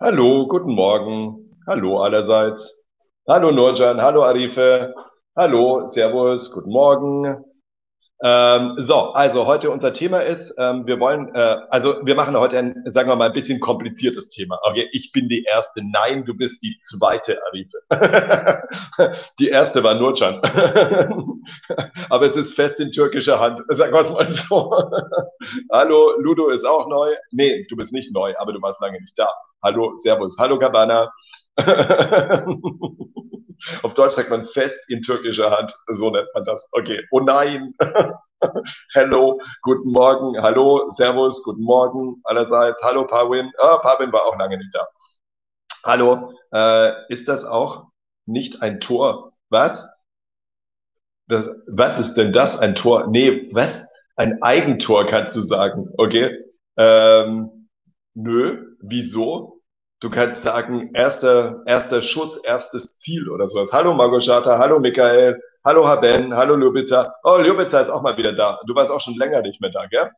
Hallo, guten Morgen. Hallo allerseits. Hallo Nurjan, hallo Arife. Hallo, Servus, guten Morgen. Ähm, so, also heute unser Thema ist, ähm, wir wollen, äh, also wir machen heute ein, sagen wir mal, ein bisschen kompliziertes Thema. Okay, ich bin die erste. Nein, du bist die zweite, Arife. die erste war Nurcan. Aber es ist fest in türkischer Hand. Sagen wir es mal so. Hallo, Ludo ist auch neu. Nee, du bist nicht neu, aber du warst lange nicht da. Hallo, Servus. Hallo, Cabana. Auf Deutsch sagt man fest in türkischer Hand. So nennt man das. Okay. Oh nein. Hello. Guten Morgen. Hallo. Servus. Guten Morgen allerseits. Hallo, Parwin. Ah, Parwin war auch lange nicht da. Hallo. Äh, ist das auch nicht ein Tor? Was? Das, was ist denn das? Ein Tor? Nee, was? Ein Eigentor kannst du sagen. Okay. Ähm, nö. Wieso? Du kannst sagen, erster, erster Schuss, erstes Ziel oder sowas. Hallo Margoschata, hallo Michael, hallo Haben, hallo Ljubica. Oh, Ljubica ist auch mal wieder da. Du warst auch schon länger nicht mehr da, gell?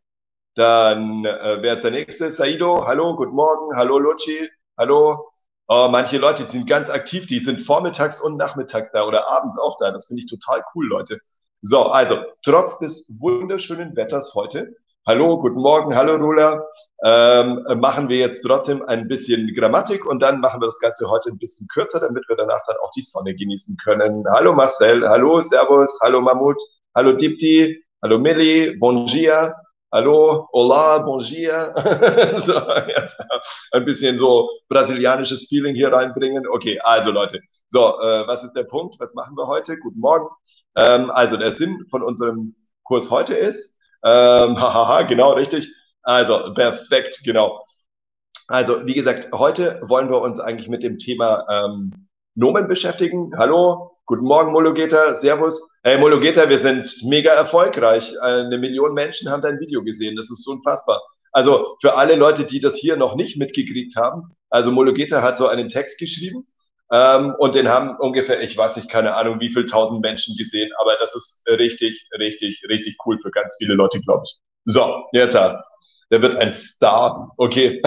Dann, äh, wer ist der Nächste? Saido, hallo, guten Morgen, hallo Luci, hallo. Oh, manche Leute die sind ganz aktiv, die sind vormittags und nachmittags da oder abends auch da. Das finde ich total cool, Leute. So, also, trotz des wunderschönen Wetters heute Hallo, guten Morgen, hallo Rula. Ähm, machen wir jetzt trotzdem ein bisschen Grammatik und dann machen wir das Ganze heute ein bisschen kürzer, damit wir danach dann auch die Sonne genießen können. Hallo Marcel, hallo Servus, hallo Mammut, hallo Dipti, hallo Milli, bon dia, hallo, hola, bon dia. so, jetzt ein bisschen so brasilianisches Feeling hier reinbringen. Okay, also Leute, so, äh, was ist der Punkt? Was machen wir heute? Guten Morgen. Ähm, also der Sinn von unserem Kurs heute ist, ähm, hahaha, genau, richtig. Also, perfekt, genau. Also, wie gesagt, heute wollen wir uns eigentlich mit dem Thema ähm, Nomen beschäftigen. Hallo, guten Morgen, Mologeta, Servus. Hey, Mologeta, wir sind mega erfolgreich. Eine Million Menschen haben dein Video gesehen. Das ist unfassbar. Also, für alle Leute, die das hier noch nicht mitgekriegt haben, also Mologeta hat so einen Text geschrieben ähm, und den haben ungefähr, ich weiß nicht, keine Ahnung, wie viel tausend Menschen gesehen, aber das ist richtig, richtig, richtig cool für ganz viele Leute, glaube ich. So, jetzt hat. Der wird ein Star. Okay.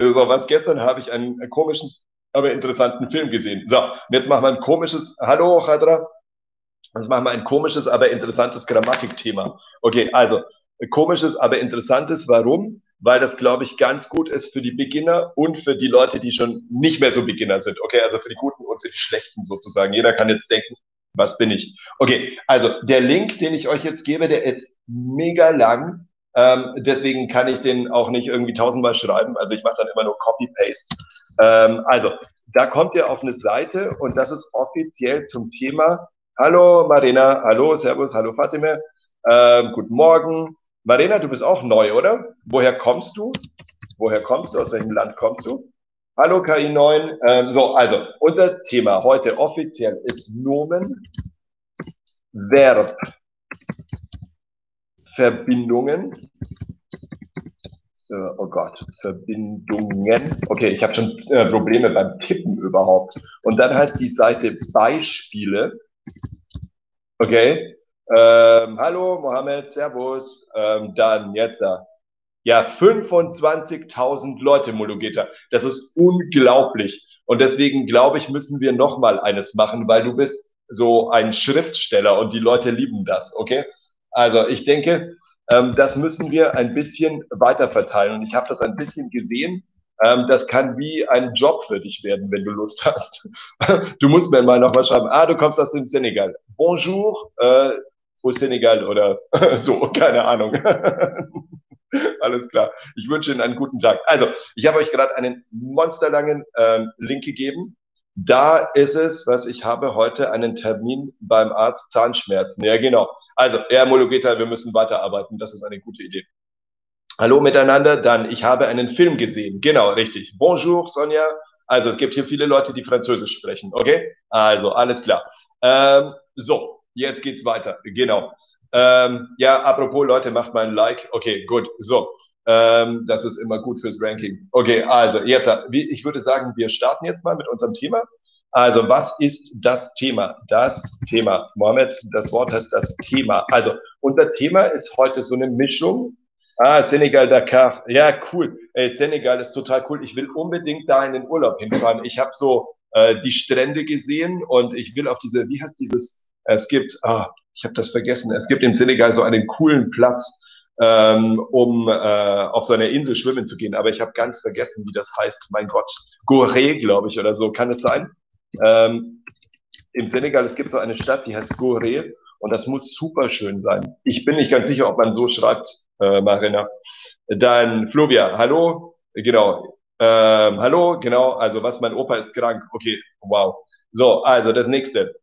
so, was gestern habe ich einen komischen, aber interessanten Film gesehen. So, jetzt machen wir ein komisches, hallo Khadra. Jetzt machen wir ein komisches, aber interessantes Grammatikthema. Okay, also, komisches, aber interessantes. Warum? Weil das, glaube ich, ganz gut ist für die Beginner und für die Leute, die schon nicht mehr so Beginner sind. Okay, also für die Guten und für die Schlechten sozusagen. Jeder kann jetzt denken, was bin ich? Okay, also der Link, den ich euch jetzt gebe, der ist mega lang. Ähm, deswegen kann ich den auch nicht irgendwie tausendmal schreiben. Also ich mache dann immer nur Copy-Paste. Ähm, also, da kommt ihr auf eine Seite und das ist offiziell zum Thema. Hallo Marina, hallo, Servus, hallo Fatime, ähm, guten Morgen. Marina, du bist auch neu, oder? Woher kommst du? Woher kommst du? Aus welchem Land kommst du? Hallo KI9. Ähm, so, also unser Thema heute offiziell ist Nomen, Verb, Verbindungen. Äh, oh Gott, Verbindungen. Okay, ich habe schon äh, Probleme beim Tippen überhaupt. Und dann heißt die Seite Beispiele. Okay, ähm, hallo Mohammed, Servus. Ähm, dann jetzt da. Ja, 25.000 Leute, Mologeta. Das ist unglaublich. Und deswegen glaube ich, müssen wir noch mal eines machen, weil du bist so ein Schriftsteller und die Leute lieben das, okay? Also ich denke, ähm, das müssen wir ein bisschen weiter verteilen. Und ich habe das ein bisschen gesehen. Ähm, das kann wie ein Job für dich werden, wenn du Lust hast. du musst mir mal noch mal schreiben, ah, du kommst aus dem Senegal. Bonjour, äh, au Senegal oder so, keine Ahnung. Alles klar. Ich wünsche Ihnen einen guten Tag. Also, ich habe euch gerade einen monsterlangen ähm, Link gegeben. Da ist es, was ich habe heute einen Termin beim Arzt Zahnschmerzen. Ja, genau. Also, Herr Mologeta, wir müssen weiterarbeiten. Das ist eine gute Idee. Hallo miteinander. Dann, ich habe einen Film gesehen. Genau, richtig. Bonjour, Sonja. Also, es gibt hier viele Leute, die Französisch sprechen. Okay? Also, alles klar. Ähm, so, Jetzt geht's weiter. Genau. Ähm, ja, apropos Leute, macht mal ein Like. Okay, gut. So. Ähm, das ist immer gut fürs Ranking. Okay, also jetzt, ich würde sagen, wir starten jetzt mal mit unserem Thema. Also, was ist das Thema? Das Thema. Mohammed, das Wort heißt das Thema. Also, unser Thema ist heute so eine Mischung Ah, Senegal, Dakar. Ja, cool. Ey, Senegal ist total cool. Ich will unbedingt da in den Urlaub hinfahren. Ich habe so äh, die Strände gesehen und ich will auf diese, wie heißt dieses, es gibt, ah, ich habe das vergessen, es gibt im Senegal so einen coolen Platz, ähm, um äh, auf so einer Insel schwimmen zu gehen. Aber ich habe ganz vergessen, wie das heißt. Mein Gott, Goré, glaube ich, oder so. Kann es sein? Ähm, Im Senegal, es gibt so eine Stadt, die heißt Goré und das muss super schön sein. Ich bin nicht ganz sicher, ob man so schreibt, äh, Marina. Dann Flovia, hallo, genau. Ähm, hallo, genau. Also was, mein Opa ist krank. Okay, wow. So, also das nächste.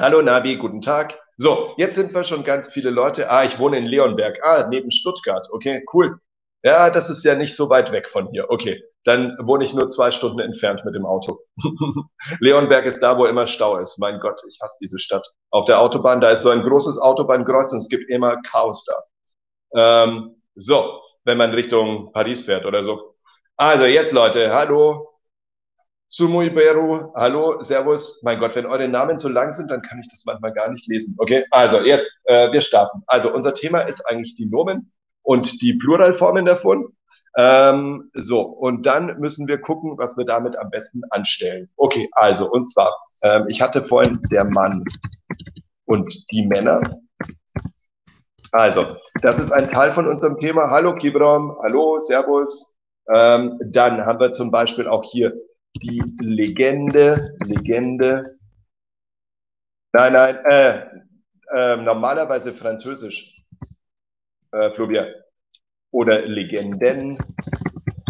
Hallo Nabi, guten Tag. So, jetzt sind wir schon ganz viele Leute. Ah, ich wohne in Leonberg. Ah, neben Stuttgart. Okay, cool. Ja, das ist ja nicht so weit weg von hier. Okay, dann wohne ich nur zwei Stunden entfernt mit dem Auto. Leonberg ist da, wo immer Stau ist. Mein Gott, ich hasse diese Stadt. Auf der Autobahn, da ist so ein großes Autobahnkreuz und es gibt immer Chaos da. Ähm, so, wenn man Richtung Paris fährt oder so. Also jetzt Leute, hallo, Sumui Beru, hallo, Servus. Mein Gott, wenn eure Namen zu lang sind, dann kann ich das manchmal gar nicht lesen. Okay, also jetzt, äh, wir starten. Also unser Thema ist eigentlich die Nomen und die Pluralformen davon. Ähm, so, und dann müssen wir gucken, was wir damit am besten anstellen. Okay, also, und zwar, ähm, ich hatte vorhin der Mann und die Männer. Also, das ist ein Teil von unserem Thema. Hallo Kibrom, hallo, Servus. Ähm, dann haben wir zum Beispiel auch hier die Legende, Legende. Nein, nein, äh, äh, normalerweise Französisch, äh, Flubia. Oder Legenden.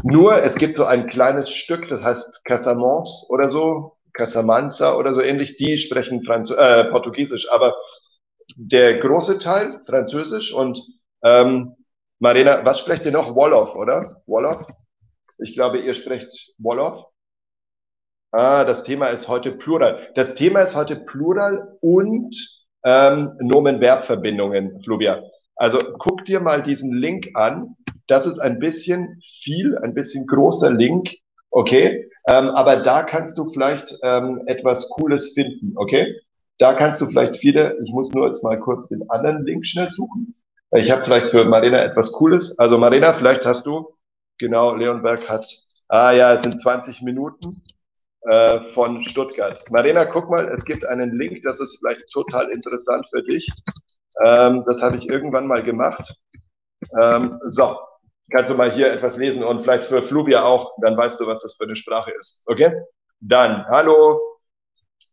Nur, es gibt so ein kleines Stück, das heißt Casamance oder so, Casamanza oder so ähnlich, die sprechen Franz äh, Portugiesisch, aber der große Teil Französisch und ähm, Marina, was sprecht ihr noch? Wolof, oder? Wolof? Ich glaube, ihr sprecht Wolof. Ah, das Thema ist heute Plural. Das Thema ist heute Plural und ähm, Nomen-Verb-Verbindungen, Fluvia. Also guck dir mal diesen Link an. Das ist ein bisschen viel, ein bisschen großer Link, okay? Ähm, aber da kannst du vielleicht ähm, etwas Cooles finden, okay? Da kannst du vielleicht viele, ich muss nur jetzt mal kurz den anderen Link schnell suchen. Ich habe vielleicht für Marina etwas Cooles. Also Marina, vielleicht hast du, genau, Leonberg hat, ah ja, es sind 20 Minuten. Äh, von Stuttgart. Marina, guck mal, es gibt einen Link, das ist vielleicht total interessant für dich. Ähm, das habe ich irgendwann mal gemacht. Ähm, so, kannst du mal hier etwas lesen und vielleicht für Fluvia auch, dann weißt du, was das für eine Sprache ist. Okay? Dann, hallo,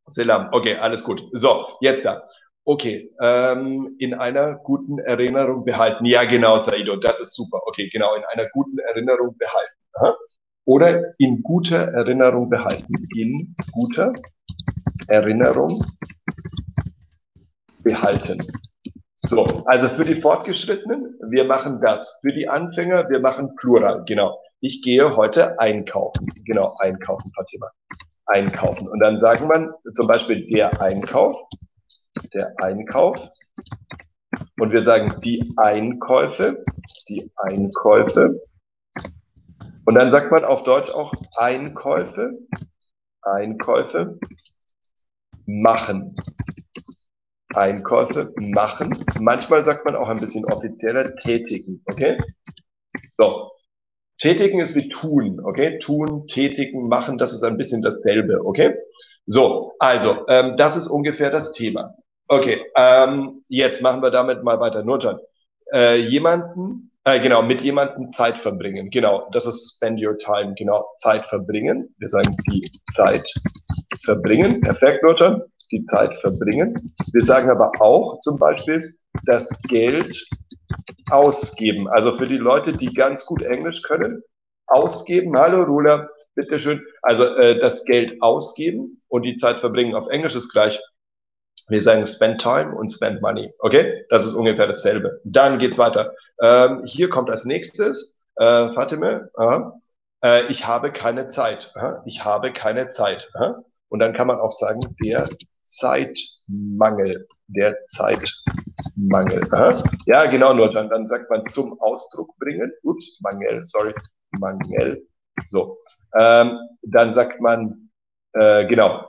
Selam. Okay, alles gut. So, jetzt da. Okay, ähm, in einer guten Erinnerung behalten. Ja, genau, Saido, das ist super. Okay, genau, in einer guten Erinnerung behalten. Aha oder in guter Erinnerung behalten. In guter Erinnerung behalten. So, also für die Fortgeschrittenen, wir machen das. Für die Anfänger, wir machen Plural. Genau. Ich gehe heute einkaufen. Genau, einkaufen, Fatima. Einkaufen. Und dann sagen man zum Beispiel der Einkauf, der Einkauf. Und wir sagen die Einkäufe, die Einkäufe. Und dann sagt man auf Deutsch auch Einkäufe, Einkäufe machen. Einkäufe machen. Manchmal sagt man auch ein bisschen offizieller tätigen, okay? So. Tätigen ist wie tun, okay? Tun, tätigen, machen, das ist ein bisschen dasselbe, okay? So, also, ähm, das ist ungefähr das Thema. Okay, ähm, jetzt machen wir damit mal weiter. Nurjan, äh, jemanden äh, genau, mit jemandem Zeit verbringen. Genau, das ist spend your time. Genau, Zeit verbringen. Wir sagen die Zeit verbringen. Perfekt, Leute. Die Zeit verbringen. Wir sagen aber auch zum Beispiel das Geld ausgeben. Also für die Leute, die ganz gut Englisch können, ausgeben. Hallo, Rula, bitteschön. Also äh, das Geld ausgeben und die Zeit verbringen auf Englisch ist gleich wir sagen spend time und spend money. Okay? Das ist ungefähr dasselbe. Dann geht's weiter. Ähm, hier kommt als nächstes, äh, Fatime, äh, ich habe keine Zeit. Äh, ich habe keine Zeit. Äh? Und dann kann man auch sagen, der Zeitmangel. Der Zeitmangel. Äh? Ja, genau, nur dann, dann sagt man zum Ausdruck bringen. Ups, Mangel, sorry, Mangel. So. Ähm, dann sagt man, äh, genau,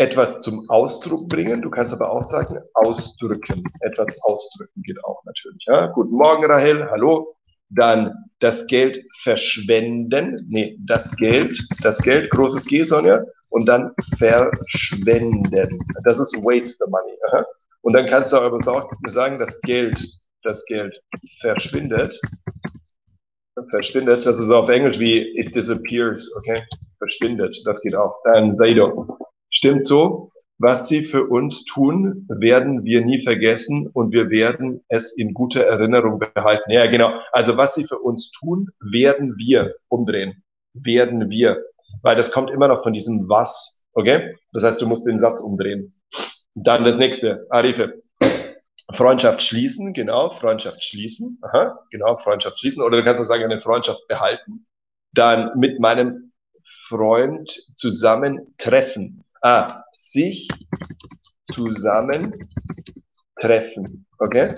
etwas zum Ausdruck bringen. Du kannst aber auch sagen, ausdrücken. Etwas ausdrücken geht auch natürlich. Ja? Guten Morgen, Rahel. Hallo. Dann das Geld verschwenden. Nee, das Geld, das Geld, großes G, Sonja. Und dann verschwenden. Das ist waste the money. Aha. Und dann kannst du aber auch sagen, das Geld, das Geld verschwindet. Verschwindet, das ist auf Englisch wie it disappears, okay? Verschwindet, das geht auch. Dann Saido. Stimmt so. Was sie für uns tun, werden wir nie vergessen und wir werden es in guter Erinnerung behalten. Ja, genau. Also was sie für uns tun, werden wir umdrehen. Werden wir. Weil das kommt immer noch von diesem was. Okay? Das heißt, du musst den Satz umdrehen. Dann das nächste. Arife. Freundschaft schließen, genau, Freundschaft schließen, aha, genau, Freundschaft schließen, oder du kannst auch sagen, eine Freundschaft behalten. Dann mit meinem Freund zusammen treffen. Ah, sich zusammen treffen, okay?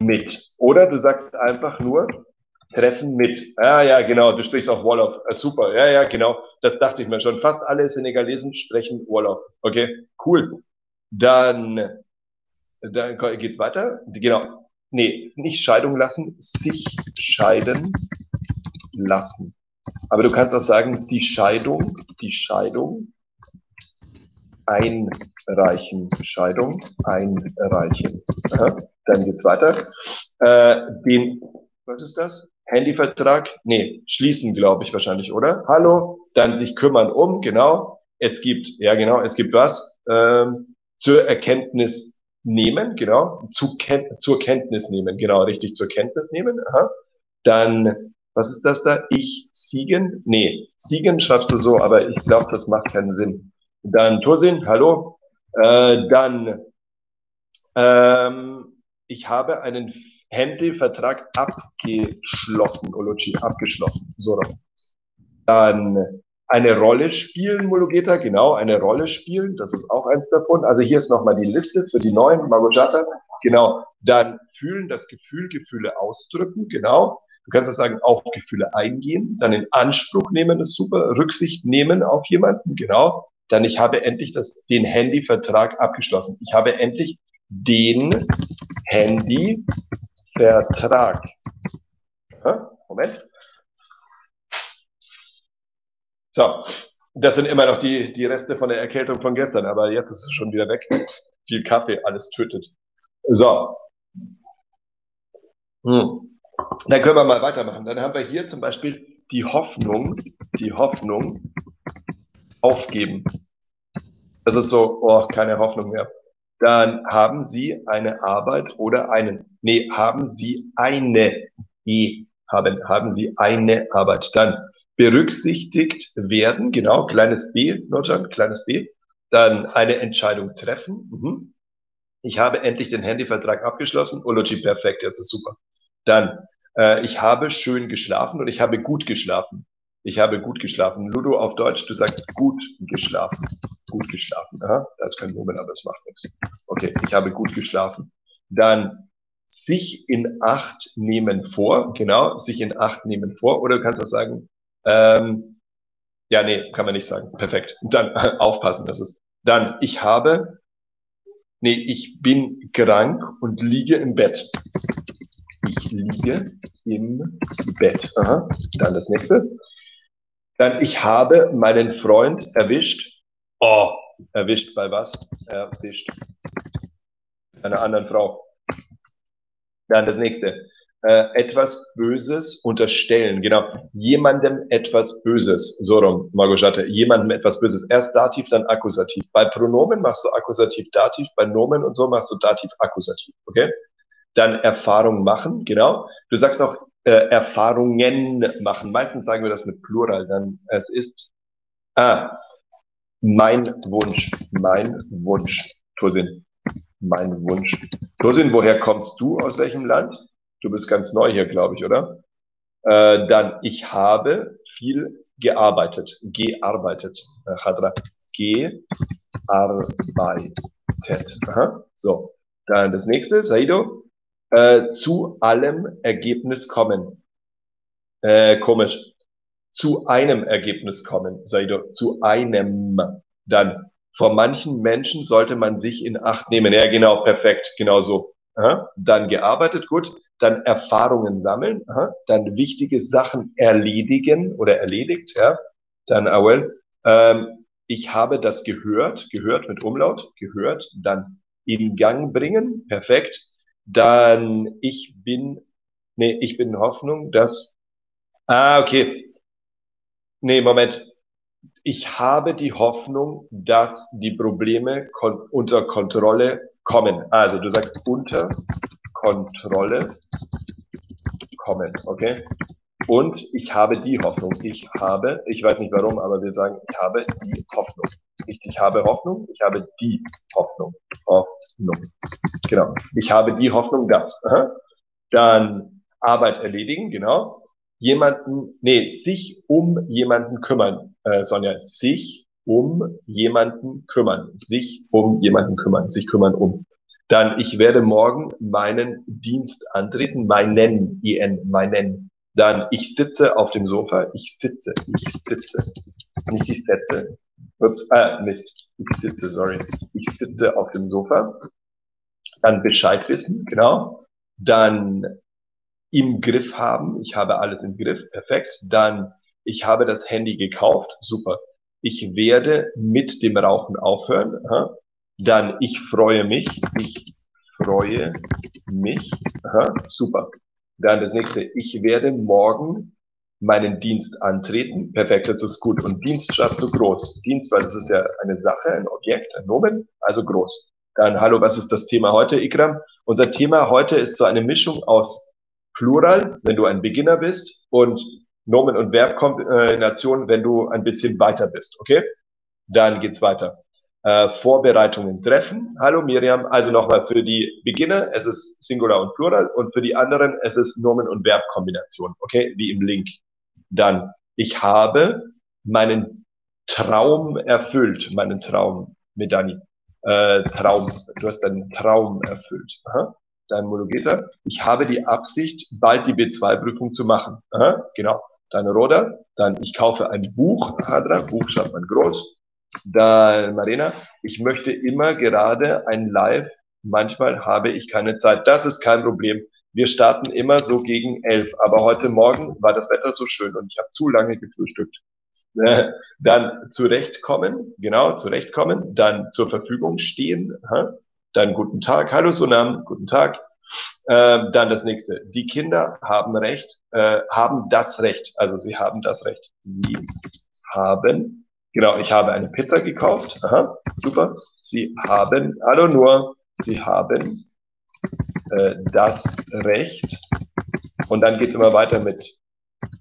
Mit. Oder du sagst einfach nur treffen mit. Ah, ja, genau, du sprichst auch Wolof. Ah, super, ja, ja, genau, das dachte ich mir schon. Fast alle Senegalesen sprechen Wolof, okay? Cool. Dann dann geht's weiter. Genau. Nee, nicht Scheidung lassen, sich scheiden lassen. Aber du kannst auch sagen, die Scheidung, die Scheidung einreichen. Scheidung einreichen. Aha. Dann geht's weiter. Äh, den, was ist das? Handyvertrag? Nee, schließen, glaube ich wahrscheinlich, oder? Hallo, dann sich kümmern um, genau. Es gibt, ja genau, es gibt was? Ähm, zur Erkenntnis nehmen, genau, zu Ken zur Kenntnis nehmen, genau, richtig zur Kenntnis nehmen. Aha. Dann, was ist das da? Ich siegen? Nee, siegen schreibst du so, aber ich glaube, das macht keinen Sinn. Dann Tursin, hallo. Äh, dann, ähm, ich habe einen Handyvertrag abgeschlossen, Olochi, abgeschlossen. So, dann eine Rolle spielen, Mulugeta, genau, eine Rolle spielen, das ist auch eins davon. Also hier ist nochmal die Liste für die neuen Magojata, genau. Dann fühlen, das Gefühl, Gefühle ausdrücken, genau. Du kannst auch sagen, auf Gefühle eingehen, dann in Anspruch nehmen, ist super, Rücksicht nehmen auf jemanden, genau. Dann ich habe endlich das, den Handyvertrag abgeschlossen. Ich habe endlich den Handyvertrag. Moment. So, das sind immer noch die, die Reste von der Erkältung von gestern, aber jetzt ist es schon wieder weg. Viel Kaffee, alles tötet. So. Hm. Dann können wir mal weitermachen. Dann haben wir hier zum Beispiel die Hoffnung, die Hoffnung aufgeben. Das ist so, oh, keine Hoffnung mehr. Dann haben Sie eine Arbeit oder einen, nee, haben Sie eine, e, haben, haben Sie eine Arbeit. Dann berücksichtigt werden, genau, kleines b, Nordjahn, kleines b, dann eine Entscheidung treffen. Mhm. Ich habe endlich den Handyvertrag abgeschlossen. Ology perfekt, jetzt ist super. Dann, äh, ich habe schön geschlafen und ich habe gut geschlafen. Ich habe gut geschlafen. Ludo auf Deutsch, du sagst gut geschlafen. Gut geschlafen. Aha, da ist kein Moment, aber das macht nichts. Okay, ich habe gut geschlafen. Dann sich in Acht nehmen vor, genau, sich in Acht nehmen vor. Oder du kannst auch sagen, ähm, ja, nee, kann man nicht sagen. Perfekt. Dann aufpassen, das ist. Dann, ich habe, nee, ich bin krank und liege im Bett. Ich liege im Bett. Aha. Dann das nächste. Dann, ich habe meinen Freund erwischt. Oh, erwischt bei was? Erwischt. Einer anderen Frau. Dann das nächste äh, etwas Böses unterstellen. Genau, jemandem etwas Böses. So rum, Margoschate, jemandem etwas Böses. Erst Dativ, dann Akkusativ. Bei Pronomen machst du Akkusativ, Dativ, bei Nomen und so machst du Dativ, Akkusativ. Okay? Dann Erfahrung machen, genau. Du sagst auch äh, Erfahrungen machen. Meistens sagen wir das mit Plural, dann es ist ah, mein Wunsch, mein Wunsch. Tosin, mein Wunsch. Tosin, woher kommst du? Aus welchem Land? Du bist ganz neu hier, glaube ich, oder? Äh, dann, ich habe viel gearbeitet. Gearbeitet. Äh, Khadra. Gearbeitet. Aha. So. Dann das nächste, Saido. Äh, zu allem Ergebnis kommen. Äh, komisch. Zu einem Ergebnis kommen, Saido. Zu einem. Dann Vor manchen Menschen sollte man sich in Acht nehmen. Ja, genau, perfekt, genau so. Aha. Dann gearbeitet, gut. Dann Erfahrungen sammeln. Aha. Dann wichtige Sachen erledigen oder erledigt. Ja. Dann, ah well. Ähm, ich habe das gehört, gehört mit Umlaut, gehört. Dann in Gang bringen, perfekt. Dann ich bin, nee, ich bin in Hoffnung, dass, ah, okay. Nee, Moment ich habe die Hoffnung, dass die Probleme kon unter Kontrolle kommen. Also du sagst unter Kontrolle kommen, okay? Und ich habe die Hoffnung. Ich habe, ich weiß nicht warum, aber wir sagen, ich habe die Hoffnung. Nicht ich habe Hoffnung, ich habe die Hoffnung. Hoffnung. Genau. Ich habe die Hoffnung, dass. Dann Arbeit erledigen, genau jemanden, nee, sich um jemanden kümmern, äh, Sonja, sich um jemanden kümmern, sich um jemanden kümmern, sich kümmern um. Dann, ich werde morgen meinen Dienst antreten, meinen, IN, meinen. Dann, ich sitze auf dem Sofa, ich sitze, ich sitze, nicht ich setze. Ups, äh, Mist, ich sitze, sorry. Ich sitze auf dem Sofa. Dann Bescheid wissen, genau. Dann im Griff haben. Ich habe alles im Griff, perfekt. Dann, ich habe das Handy gekauft, super. Ich werde mit dem Rauchen aufhören. Aha. Dann, ich freue mich, ich freue mich, aha, super. Dann das nächste, ich werde morgen meinen Dienst antreten. Perfekt, das ist gut. Und Dienst schreibst du groß. Dienst, weil das ist ja eine Sache, ein Objekt, ein Nomen, also groß. Dann, hallo, was ist das Thema heute, Ikram? Unser Thema heute ist so eine Mischung aus Plural, wenn du ein Beginner bist und Nomen- und Verbkombination, wenn du ein bisschen weiter bist. Okay? Dann geht's weiter. Äh, Vorbereitungen treffen. Hallo Miriam. Also nochmal für die Beginner, es ist Singular und Plural und für die anderen, es ist Nomen- und Verbkombination. Okay? Wie im Link. Dann, ich habe meinen Traum erfüllt. Meinen Traum, Medani. Äh, Traum. Du hast deinen Traum erfüllt. Aha dein Homologeter, ich habe die Absicht, bald die B2-Prüfung zu machen. Aha, genau. Dann Roda, dann ich kaufe ein Buch, Hadra, Buch schreibt man groß. Dann Marina, ich möchte immer gerade ein Live, manchmal habe ich keine Zeit. Das ist kein Problem. Wir starten immer so gegen elf, aber heute Morgen war das Wetter so schön und ich habe zu lange gefrühstückt. Dann zurechtkommen, genau, zurechtkommen, dann zur Verfügung stehen, dann guten Tag, hallo Sunam, guten Tag. Äh, dann das nächste. Die Kinder haben Recht, äh, haben das Recht. Also sie haben das Recht. Sie haben, genau, ich habe eine Pizza gekauft. Aha, super. Sie haben, hallo nur, sie haben äh, das Recht. Und dann geht es immer weiter mit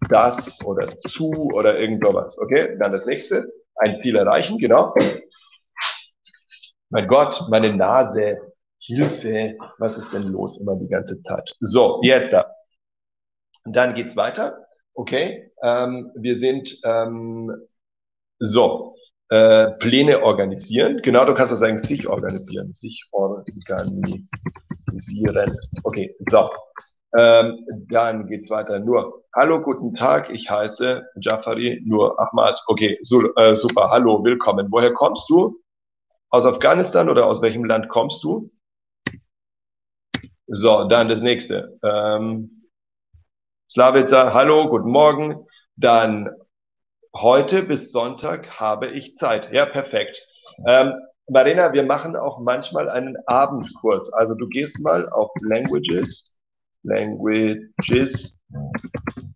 das oder zu oder irgend sowas. Okay, dann das nächste. Ein Ziel erreichen, genau. Mein Gott, meine Nase, Hilfe, was ist denn los immer die ganze Zeit? So, jetzt da. Dann geht's weiter. Okay, ähm, wir sind ähm, so äh, Pläne organisieren. Genau, du kannst auch sagen, sich organisieren, sich organisieren. Okay, so. Ähm, dann geht's weiter. Nur, hallo, guten Tag, ich heiße Jafari, nur Ahmad. Okay, so, äh, super, hallo, willkommen. Woher kommst du? Aus Afghanistan oder aus welchem Land kommst du? So, dann das nächste. Ähm, Slavica, hallo, guten Morgen. Dann heute bis Sonntag habe ich Zeit. Ja, perfekt. Ähm, Marina, wir machen auch manchmal einen Abendkurs. Also du gehst mal auf Languages, Languages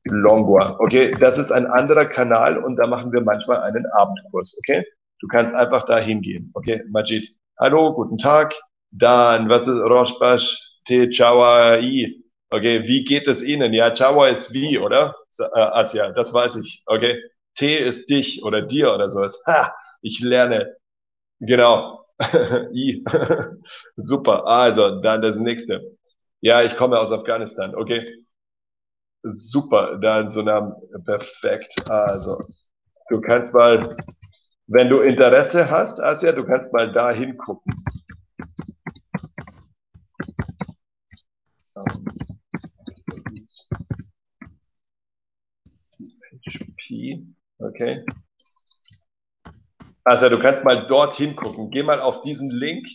Longua. Okay, das ist ein anderer Kanal und da machen wir manchmal einen Abendkurs. Okay? Du kannst einfach da hingehen. Okay, Majid. Hallo, guten Tag. Dann, was ist Roshbash Te Chawai? Okay, wie geht es Ihnen? Ja, Chawa ist wie, oder? Äh, Asja, das weiß ich. Okay. T ist dich oder dir oder sowas. Ha, ich lerne. Genau. I. Super. Also, dann das nächste. Ja, ich komme aus Afghanistan. Okay. Super. Dann so ein perfekt. Also, du kannst mal wenn du Interesse hast, Asia, du kannst mal da hingucken. Okay. Also du kannst mal dorthin gucken. Geh mal auf diesen Link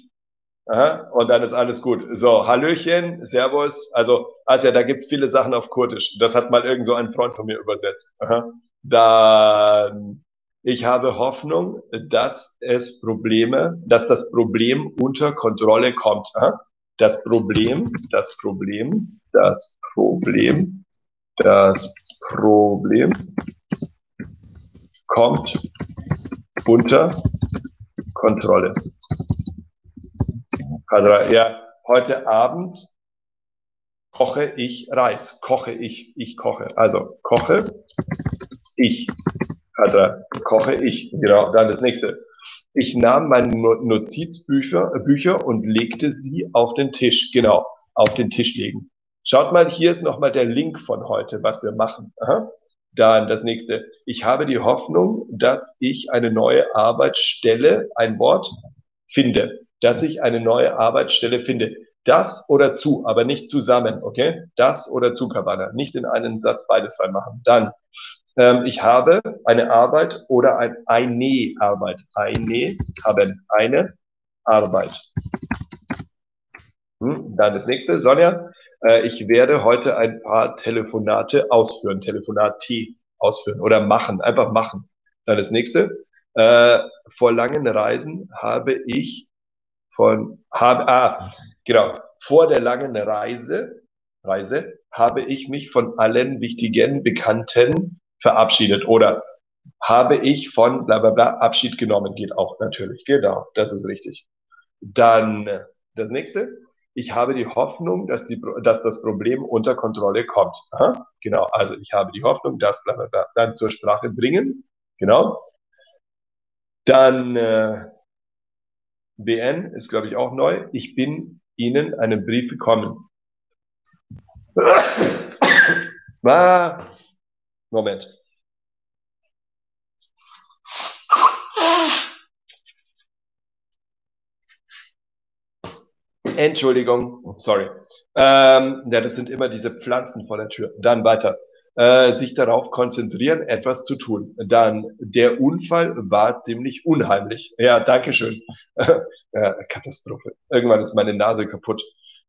Aha, und dann ist alles gut. So, Hallöchen, Servus. Also, also da gibt's viele Sachen auf Kurdisch. Das hat mal irgend so ein Freund von mir übersetzt. Aha. Dann, ich habe Hoffnung, dass es Probleme, dass das Problem unter Kontrolle kommt. Aha. Das Problem, das Problem, das Problem, das Problem kommt unter Kontrolle. Ja, heute Abend koche ich Reis. Koche ich, ich koche. Also koche ich. Also koche ich. Genau, dann das nächste. Ich nahm meine Notizbücher Bücher und legte sie auf den Tisch. Genau, auf den Tisch legen. Schaut mal, hier ist nochmal der Link von heute, was wir machen. Aha. Dann das nächste. Ich habe die Hoffnung, dass ich eine neue Arbeitsstelle, ein Wort, finde dass ich eine neue Arbeitsstelle finde. Das oder zu, aber nicht zusammen, okay? Das oder zu, Cabana. Nicht in einen Satz beides frei machen. Dann, ähm, ich habe eine Arbeit oder ein, eine Arbeit. Eine, haben eine Arbeit. Hm, dann das nächste, Sonja. Äh, ich werde heute ein paar Telefonate ausführen. Telefonat T ausführen oder machen. Einfach machen. Dann das nächste. Äh, vor langen Reisen habe ich von, habe, ah, genau, vor der langen Reise, Reise habe ich mich von allen wichtigen Bekannten verabschiedet oder habe ich von bla bla bla Abschied genommen, geht auch natürlich. Genau, das ist richtig. Dann das nächste. Ich habe die Hoffnung, dass, die, dass das Problem unter Kontrolle kommt. Aha, genau, also ich habe die Hoffnung, dass bla bla bla dann zur Sprache bringen. Genau. Dann äh, BN ist, glaube ich, auch neu. Ich bin Ihnen einen Brief bekommen. Ah, Moment. Entschuldigung, sorry. Ähm, ja, das sind immer diese Pflanzen vor der Tür. Dann weiter äh, sich darauf konzentrieren, etwas zu tun. Dann, der Unfall war ziemlich unheimlich. Ja, Dankeschön. ja, Katastrophe. Irgendwann ist meine Nase kaputt.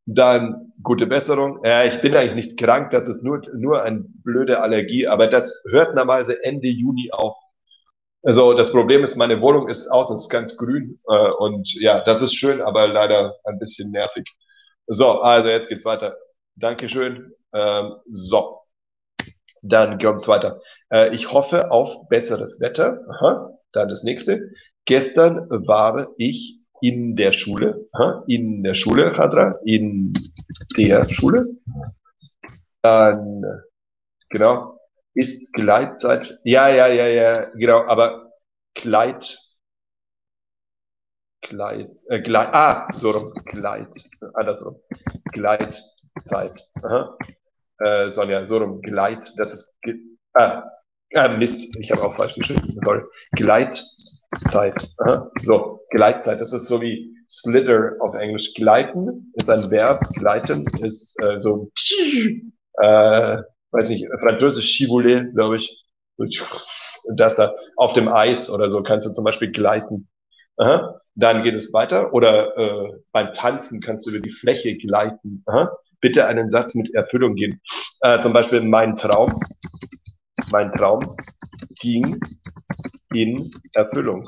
Dann gute Besserung. Ja, ich bin eigentlich nicht krank, das ist nur, nur eine blöde Allergie, aber das hört normalerweise Ende Juni auf. Also das Problem ist, meine Wohnung ist außen ganz grün äh, und ja, das ist schön, aber leider ein bisschen nervig. So, also jetzt geht's weiter. Dankeschön. Ähm, so, dann es weiter. Äh, ich hoffe auf besseres Wetter. Aha. Dann das nächste. Gestern war ich in der Schule. Aha. In der Schule, Hadra. In der Schule. Dann, genau. Ist Gleitzeit. Ja, ja, ja, ja, genau. Aber Gleit. Gleit. Äh, Gleit. Ah, so rum. Gleit. Andersrum. Gleitzeit. Aha äh, Sonja, so rum, Gleit, das ist, ah, ah, Mist, ich habe auch falsch geschrieben, sorry, Gleitzeit, Aha. so, Gleitzeit, das ist so wie Slither auf Englisch, gleiten ist ein Verb, gleiten ist äh, so, äh, weiß nicht, französisch Chiboulet, glaube ich, das da, auf dem Eis oder so kannst du zum Beispiel gleiten. Aha. Dann geht es weiter. Oder äh, beim Tanzen kannst du über die Fläche gleiten. Aha bitte einen Satz mit Erfüllung geben. Äh, zum Beispiel mein Traum, mein Traum ging in Erfüllung.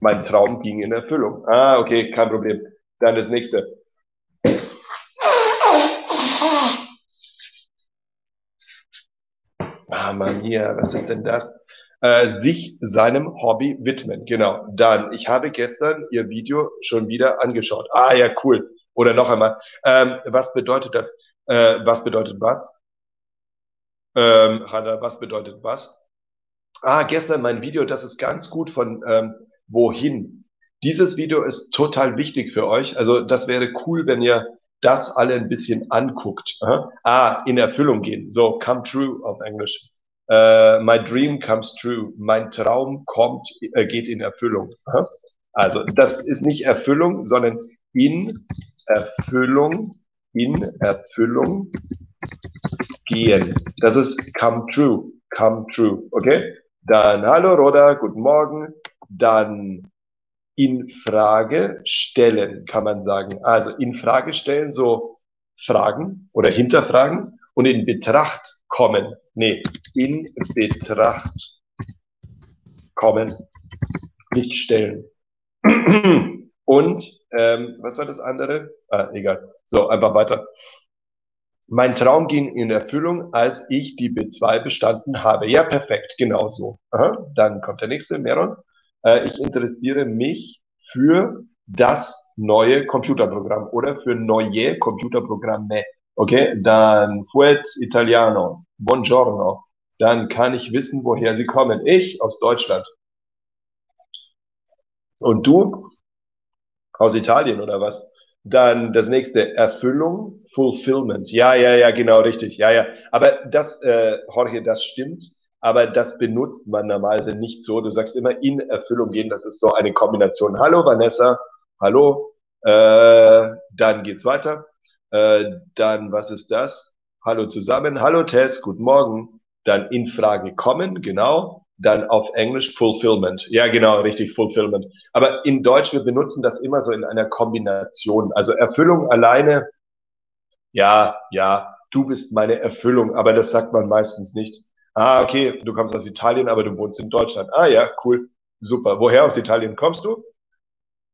Mein Traum ging in Erfüllung. Ah, okay, kein Problem. Dann das nächste. Ah, Mann, hier, was ist denn das? Äh, sich seinem Hobby widmen. Genau. Dann, ich habe gestern Ihr Video schon wieder angeschaut. Ah, ja, cool. Oder noch einmal, ähm, was bedeutet das? Äh, was bedeutet was? Ähm, Hanna, was bedeutet was? Ah, gestern mein Video, das ist ganz gut von ähm, wohin. Dieses Video ist total wichtig für euch. Also das wäre cool, wenn ihr das alle ein bisschen anguckt. Aha. Ah, in Erfüllung gehen. So, come true auf Englisch. Uh, my dream comes true. Mein Traum kommt, äh, geht in Erfüllung. Also das ist nicht Erfüllung, sondern in Erfüllung, in Erfüllung gehen. Das ist come true, come true, okay? Dann hallo Roda, guten Morgen. Dann in Frage stellen, kann man sagen. Also in Frage stellen, so Fragen oder hinterfragen und in Betracht kommen. Nee, in Betracht kommen, nicht stellen. Und ähm, was war das andere? Ah, egal. So, einfach weiter. Mein Traum ging in Erfüllung, als ich die B2 bestanden habe. Ja, perfekt, genau so. Aha. Dann kommt der nächste, Meron. Äh, ich interessiere mich für das neue Computerprogramm oder für neue Computerprogramme. Okay, dann Fuet Italiano, Buongiorno. Dann kann ich wissen, woher Sie kommen. Ich aus Deutschland. Und du? Aus Italien oder was? Dann das nächste, Erfüllung, Fulfillment. Ja, ja, ja, genau, richtig. Ja, ja. Aber das, äh, Jorge, das stimmt. Aber das benutzt man normalerweise nicht so. Du sagst immer in Erfüllung gehen. Das ist so eine Kombination. Hallo, Vanessa. Hallo. Äh, dann geht's weiter. Äh, dann, was ist das? Hallo zusammen. Hallo, Tess. Guten Morgen. Dann in Frage kommen. Genau dann auf Englisch Fulfillment. Ja, genau, richtig, Fulfillment. Aber in Deutsch, wir benutzen das immer so in einer Kombination. Also Erfüllung alleine, ja, ja, du bist meine Erfüllung, aber das sagt man meistens nicht. Ah, okay, du kommst aus Italien, aber du wohnst in Deutschland. Ah ja, cool, super. Woher aus Italien kommst du?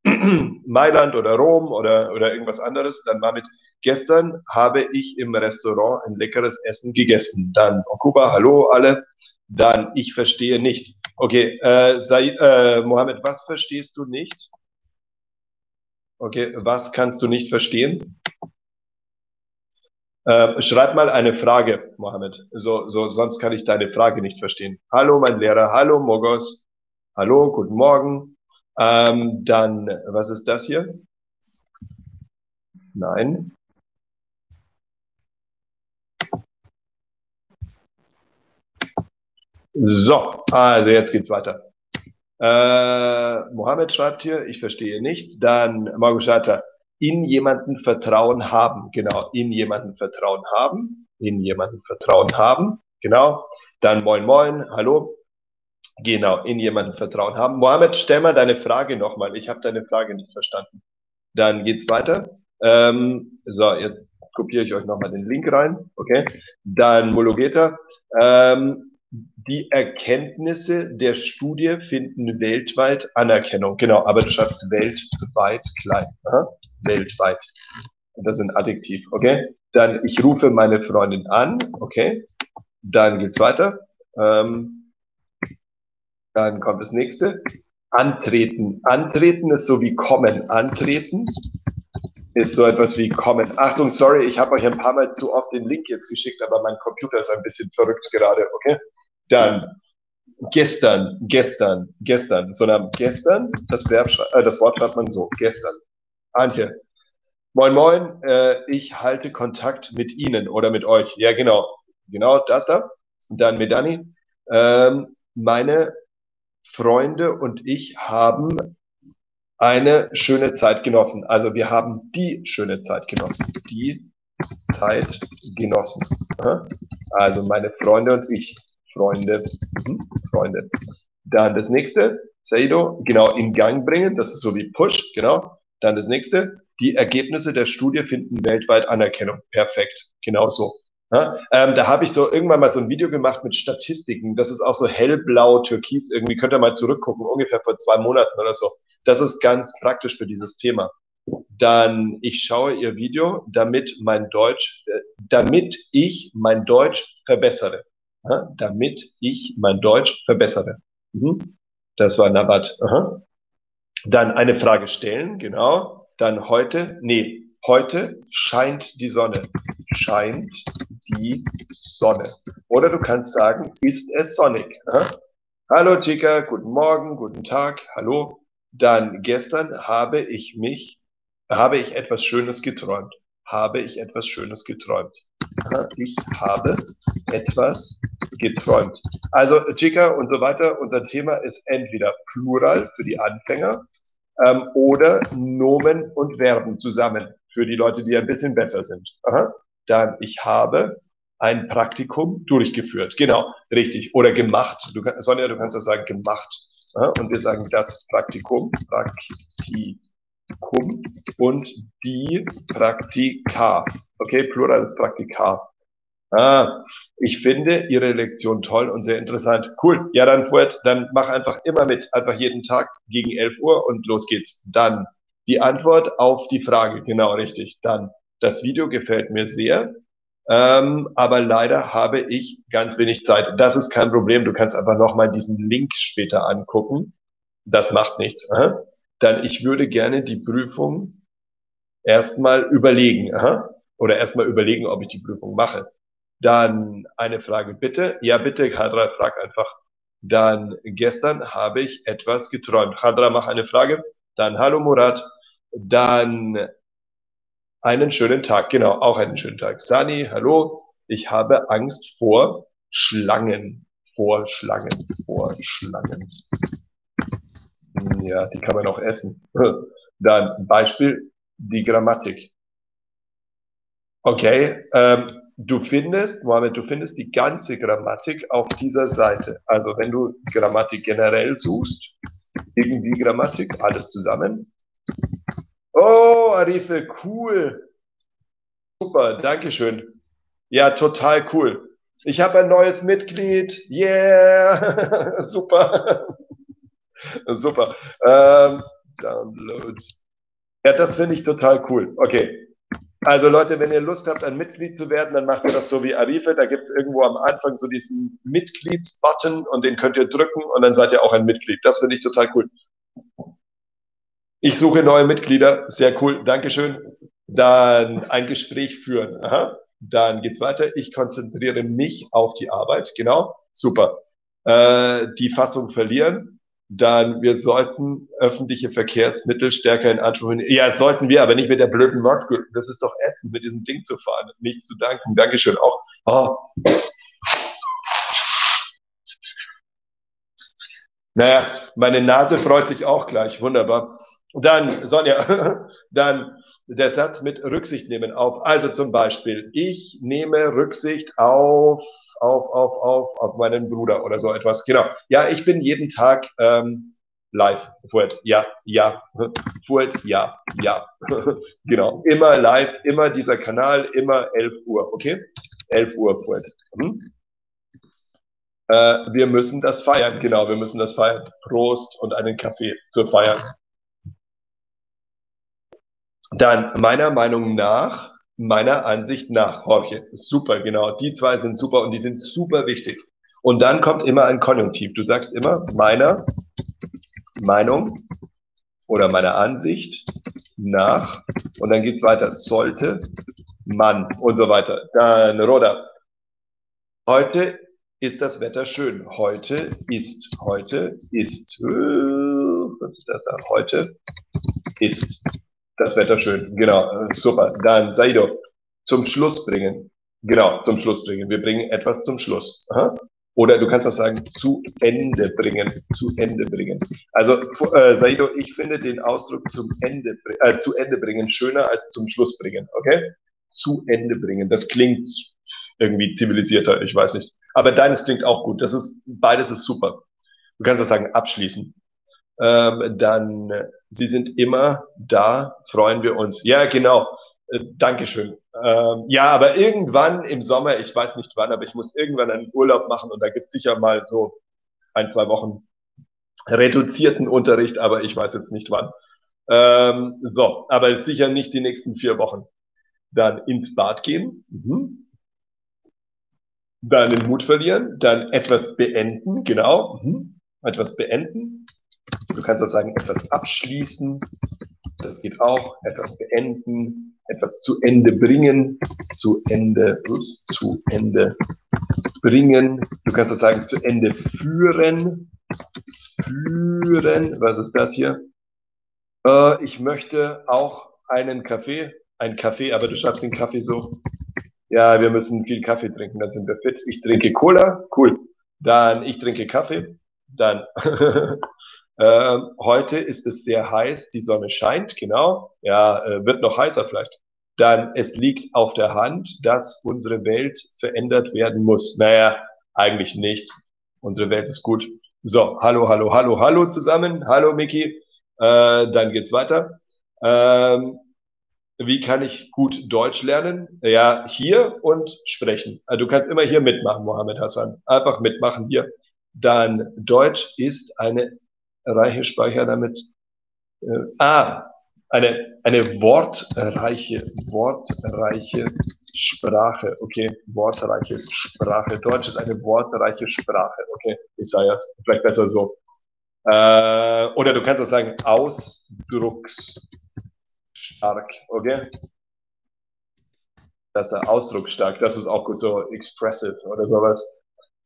Mailand oder Rom oder, oder irgendwas anderes. Dann war mit, gestern habe ich im Restaurant ein leckeres Essen gegessen. Dann Okuba, hallo alle dann ich verstehe nicht. Okay, äh, Said, äh, Mohammed, was verstehst du nicht? Okay, was kannst du nicht verstehen? Äh, schreib mal eine Frage, Mohammed. So, so, sonst kann ich deine Frage nicht verstehen. Hallo, mein Lehrer. Hallo, Mogos. Hallo, guten Morgen. Ähm, dann, was ist das hier? Nein. So, also jetzt geht's weiter. Äh, Mohammed schreibt hier, ich verstehe nicht. Dann Margushata, in jemanden Vertrauen haben. Genau, in jemanden Vertrauen haben. In jemanden Vertrauen haben. Genau. Dann Moin Moin, hallo. Genau, in jemanden Vertrauen haben. Mohammed, stell mal deine Frage nochmal. Ich habe deine Frage nicht verstanden. Dann geht's weiter. Ähm, so, jetzt kopiere ich euch nochmal den Link rein. Okay. Dann Mologeta. Ähm, die Erkenntnisse der Studie finden weltweit Anerkennung. Genau, aber du schreibst weltweit klein. Aha. Weltweit. Das ist ein Adjektiv, okay? Dann, ich rufe meine Freundin an, okay? Dann geht's weiter. Ähm, dann kommt das nächste. Antreten. Antreten ist so wie kommen. Antreten ist so etwas wie kommen. Achtung, sorry, ich habe euch ein paar Mal zu oft den Link jetzt geschickt, aber mein Computer ist ein bisschen verrückt gerade, okay? Dann gestern, gestern, gestern, sondern gestern, das, Verb, äh, das Wort schreibt man so, gestern. Antje, moin moin, äh, ich halte Kontakt mit Ihnen oder mit euch. Ja, genau, genau das da. Und dann mit Dani. Ähm, meine Freunde und ich haben eine schöne Zeit genossen. Also wir haben die schöne Zeit genossen. Die Zeit genossen. Also meine Freunde und ich. Freunde, mhm, Freunde. Dann das nächste, Seido, genau, in Gang bringen, das ist so wie Push, genau. Dann das nächste, die Ergebnisse der Studie finden weltweit Anerkennung. Perfekt, genau so. Ja, ähm, da habe ich so irgendwann mal so ein Video gemacht mit Statistiken. Das ist auch so hellblau, türkis. Irgendwie könnt ihr mal zurückgucken, ungefähr vor zwei Monaten oder so. Das ist ganz praktisch für dieses Thema. Dann ich schaue ihr Video, damit mein Deutsch, äh, damit ich mein Deutsch verbessere ja, damit ich mein Deutsch verbessere. Mhm. Das war Nabat. Aha. Dann eine Frage stellen, genau. Dann heute, nee, heute scheint die Sonne. Scheint die Sonne. Oder du kannst sagen, ist es sonnig? Aha. Hallo Chica, guten Morgen, guten Tag, hallo. Dann gestern habe ich mich, habe ich etwas Schönes geträumt. Habe ich etwas Schönes geträumt. Ich habe etwas geträumt. Also Chica und so weiter, unser Thema ist entweder Plural für die Anfänger ähm, oder Nomen und Verben zusammen für die Leute, die ein bisschen besser sind. Aha. Dann ich habe ein Praktikum durchgeführt. Genau, richtig. Oder gemacht. Du, Sonja, du kannst auch sagen gemacht. Ja? Und wir sagen das Praktikum, Praktikum und die Praktika. Okay, Plural ist Praktika. Ah, ich finde Ihre Lektion toll und sehr interessant. Cool. Ja, dann, Fuert, dann mach einfach immer mit. Einfach jeden Tag gegen 11 Uhr und los geht's. Dann die Antwort auf die Frage. Genau, richtig. Dann. Das Video gefällt mir sehr. Ähm, aber leider habe ich ganz wenig Zeit. Das ist kein Problem. Du kannst einfach nochmal diesen Link später angucken. Das macht nichts. Aha. Dann, ich würde gerne die Prüfung erstmal überlegen. Aha. Oder erstmal überlegen, ob ich die Prüfung mache. Dann eine Frage bitte. Ja, bitte, Hadra, frag einfach. Dann gestern habe ich etwas geträumt. Hadra, mach eine Frage. Dann hallo Murat. Dann einen schönen Tag. Genau, auch einen schönen Tag. Sani, hallo. Ich habe Angst vor Schlangen. Vor Schlangen. Vor Schlangen. Ja, die kann man auch essen. Dann Beispiel, die Grammatik. Okay, ähm, Du findest, Mohammed, du findest die ganze Grammatik auf dieser Seite. Also wenn du Grammatik generell suchst, irgendwie Grammatik, alles zusammen. Oh, Arife, cool. Super, Dankeschön. Ja, total cool. Ich habe ein neues Mitglied. Yeah, super. super. Ähm, Downloads. Ja, das finde ich total cool. Okay, also Leute, wenn ihr Lust habt, ein Mitglied zu werden, dann macht ihr das so wie Arife. Da gibt es irgendwo am Anfang so diesen Mitgliedsbutton und den könnt ihr drücken und dann seid ihr auch ein Mitglied. Das finde ich total cool. Ich suche neue Mitglieder. Sehr cool. Dankeschön. Dann ein Gespräch führen. Aha. Dann geht's weiter. Ich konzentriere mich auf die Arbeit. Genau. Super. Äh, die Fassung verlieren dann wir sollten öffentliche Verkehrsmittel stärker in Anspruch nehmen. Ja, sollten wir, aber nicht mit der blöden Rockschool. Das ist doch ätzend, mit diesem Ding zu fahren. Nicht zu danken. Dankeschön auch. Oh. Naja, meine Nase freut sich auch gleich. Wunderbar. Dann, Sonja, dann der Satz mit Rücksicht nehmen auf. Also zum Beispiel, ich nehme Rücksicht auf auf, auf, auf, auf meinen Bruder oder so etwas. Genau. Ja, ich bin jeden Tag ähm, live. Fuert, ja, ja. Fuert, ja, ja. genau. Immer live, immer dieser Kanal, immer 11 Uhr, okay? 11 Uhr, Fuert. Hm? Äh, wir müssen das feiern, genau, wir müssen das feiern. Prost und einen Kaffee zur Feier. Dann meiner Meinung nach meiner Ansicht nach, Jorge. Super, genau. Die zwei sind super und die sind super wichtig. Und dann kommt immer ein Konjunktiv. Du sagst immer meiner Meinung oder meiner Ansicht nach und dann geht's weiter. Sollte man und so weiter. Dann Roda. Heute ist das Wetter schön. Heute ist, heute ist, äh, was ist das da? Heute ist das Wetter schön. Genau, super. Dann Saido, zum Schluss bringen. Genau, zum Schluss bringen. Wir bringen etwas zum Schluss. Aha. Oder du kannst auch sagen, zu Ende bringen. Zu Ende bringen. Also, äh, Saido, ich finde den Ausdruck zum Ende, äh, zu Ende bringen schöner als zum Schluss bringen. Okay? Zu Ende bringen. Das klingt irgendwie zivilisierter, ich weiß nicht. Aber deines klingt auch gut. Das ist, beides ist super. Du kannst auch sagen, abschließen ähm, dann Sie sind immer da, freuen wir uns. Ja, genau. Äh, Dankeschön. Ähm, ja, aber irgendwann im Sommer, ich weiß nicht wann, aber ich muss irgendwann einen Urlaub machen und da gibt's sicher mal so ein, zwei Wochen reduzierten Unterricht, aber ich weiß jetzt nicht wann. Ähm, so, aber sicher nicht die nächsten vier Wochen. Dann ins Bad gehen. Mhm. Dann den Mut verlieren, dann etwas beenden, genau. Mhm. Etwas beenden. Du kannst sozusagen etwas abschließen, das geht auch, etwas beenden, etwas zu Ende bringen, zu Ende, zu Ende bringen. Du kannst sozusagen zu Ende führen, führen, was ist das hier? Äh, ich möchte auch einen Kaffee, ein Kaffee, aber du schreibst den Kaffee so. Ja, wir müssen viel Kaffee trinken, dann sind wir fit. Ich trinke Cola, cool. Dann ich trinke Kaffee, dann Ähm, heute ist es sehr heiß, die Sonne scheint, genau. Ja, äh, wird noch heißer vielleicht. dann es liegt auf der Hand, dass unsere Welt verändert werden muss. Naja, eigentlich nicht. Unsere Welt ist gut. So, hallo, hallo, hallo, hallo zusammen. Hallo, Miki. Äh, dann geht's weiter. Ähm, wie kann ich gut Deutsch lernen? Ja, hier und sprechen. Also du kannst immer hier mitmachen, Mohammed Hassan. Einfach mitmachen hier. Dann Deutsch ist eine reiche Speicher damit. Äh, ah, eine, eine wortreiche, wortreiche Sprache. Okay, wortreiche Sprache. Deutsch ist eine wortreiche Sprache. Okay, ich sage ja, vielleicht besser so. Äh, oder du kannst auch sagen, ausdrucksstark. Okay? Das ist der ausdrucksstark. Das ist auch gut so expressive oder sowas.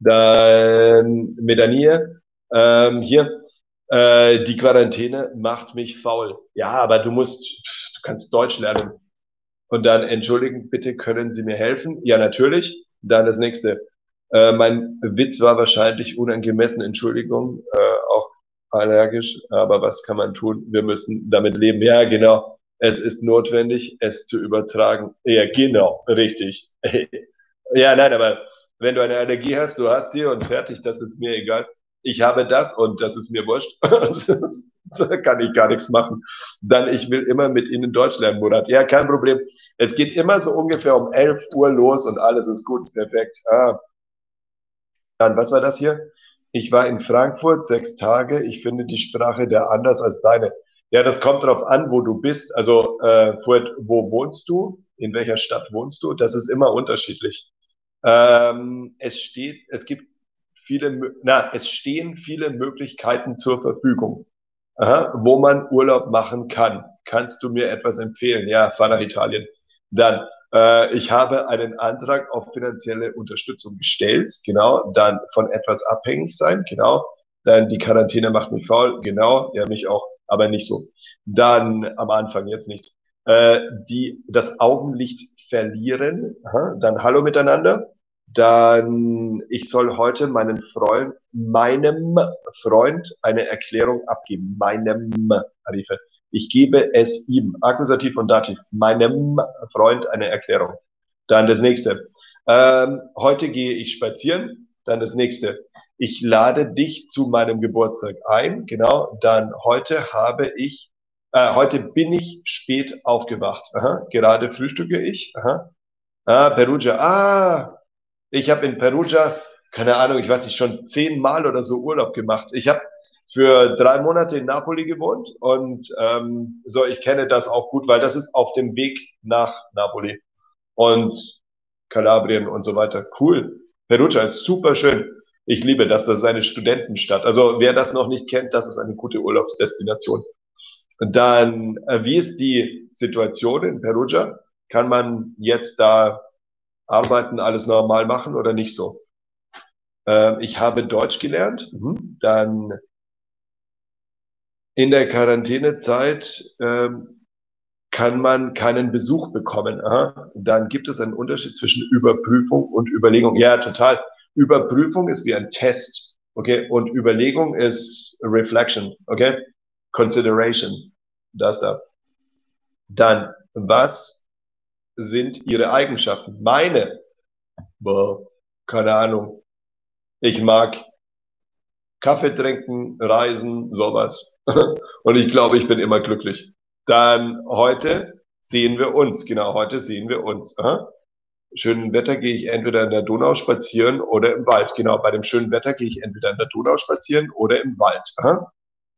Dann Medanie. Ähm, hier, äh, die Quarantäne macht mich faul. Ja, aber du musst, du kannst Deutsch lernen. Und dann, entschuldigen, bitte können Sie mir helfen? Ja, natürlich. Dann das nächste. Äh, mein Witz war wahrscheinlich unangemessen, Entschuldigung, äh, auch allergisch, aber was kann man tun? Wir müssen damit leben. Ja, genau. Es ist notwendig, es zu übertragen. Ja, genau, richtig. ja, nein, aber wenn du eine Allergie hast, du hast sie und fertig, das ist mir egal ich habe das und das ist mir wurscht. da kann ich gar nichts machen. Dann, ich will immer mit Ihnen Deutsch lernen, Murat. Ja, kein Problem. Es geht immer so ungefähr um 11 Uhr los und alles ist gut. Perfekt. Ah. Dann, was war das hier? Ich war in Frankfurt sechs Tage. Ich finde die Sprache der anders als deine. Ja, das kommt darauf an, wo du bist. Also, äh, Furt, wo wohnst du? In welcher Stadt wohnst du? Das ist immer unterschiedlich. Ähm, es steht, es gibt viele, na, es stehen viele Möglichkeiten zur Verfügung, aha, wo man Urlaub machen kann. Kannst du mir etwas empfehlen? Ja, fahr nach Italien. Dann, äh, ich habe einen Antrag auf finanzielle Unterstützung gestellt, genau, dann von etwas abhängig sein, genau, dann die Quarantäne macht mich faul, genau, ja, mich auch, aber nicht so. Dann am Anfang jetzt nicht. Äh, die, das Augenlicht verlieren, aha, dann Hallo miteinander, dann ich soll heute meinen Freund, meinem Freund eine Erklärung abgeben. Meinem Arife. Ich gebe es ihm, Akkusativ und Dativ, meinem Freund eine Erklärung. Dann das nächste. Ähm, heute gehe ich spazieren. Dann das nächste. Ich lade dich zu meinem Geburtstag ein. Genau. Dann heute habe ich, äh, heute bin ich spät aufgewacht. Aha. Gerade frühstücke ich. Aha. Ah, Perugia. Ah, ich habe in Perugia, keine Ahnung, ich weiß nicht, schon zehnmal oder so Urlaub gemacht. Ich habe für drei Monate in Napoli gewohnt und ähm, so, ich kenne das auch gut, weil das ist auf dem Weg nach Napoli und Kalabrien und so weiter. Cool. Perugia ist super schön. Ich liebe das, das ist eine Studentenstadt. Also wer das noch nicht kennt, das ist eine gute Urlaubsdestination. Dann, äh, wie ist die Situation in Perugia? Kann man jetzt da arbeiten, alles normal machen oder nicht so. Ähm, ich habe Deutsch gelernt, mhm. dann in der Quarantänezeit ähm, kann man keinen Besuch bekommen. Aha. Dann gibt es einen Unterschied zwischen Überprüfung und Überlegung. Ja, total. Überprüfung ist wie ein Test, okay, und Überlegung ist Reflection, okay, Consideration, das da. Dann, was sind ihre Eigenschaften. Meine, boah, keine Ahnung. Ich mag Kaffee trinken, reisen, sowas. Und ich glaube, ich bin immer glücklich. Dann heute sehen wir uns. Genau, heute sehen wir uns. Schönen Wetter gehe ich entweder in der Donau spazieren oder im Wald. Genau, bei dem schönen Wetter gehe ich entweder in der Donau spazieren oder im Wald.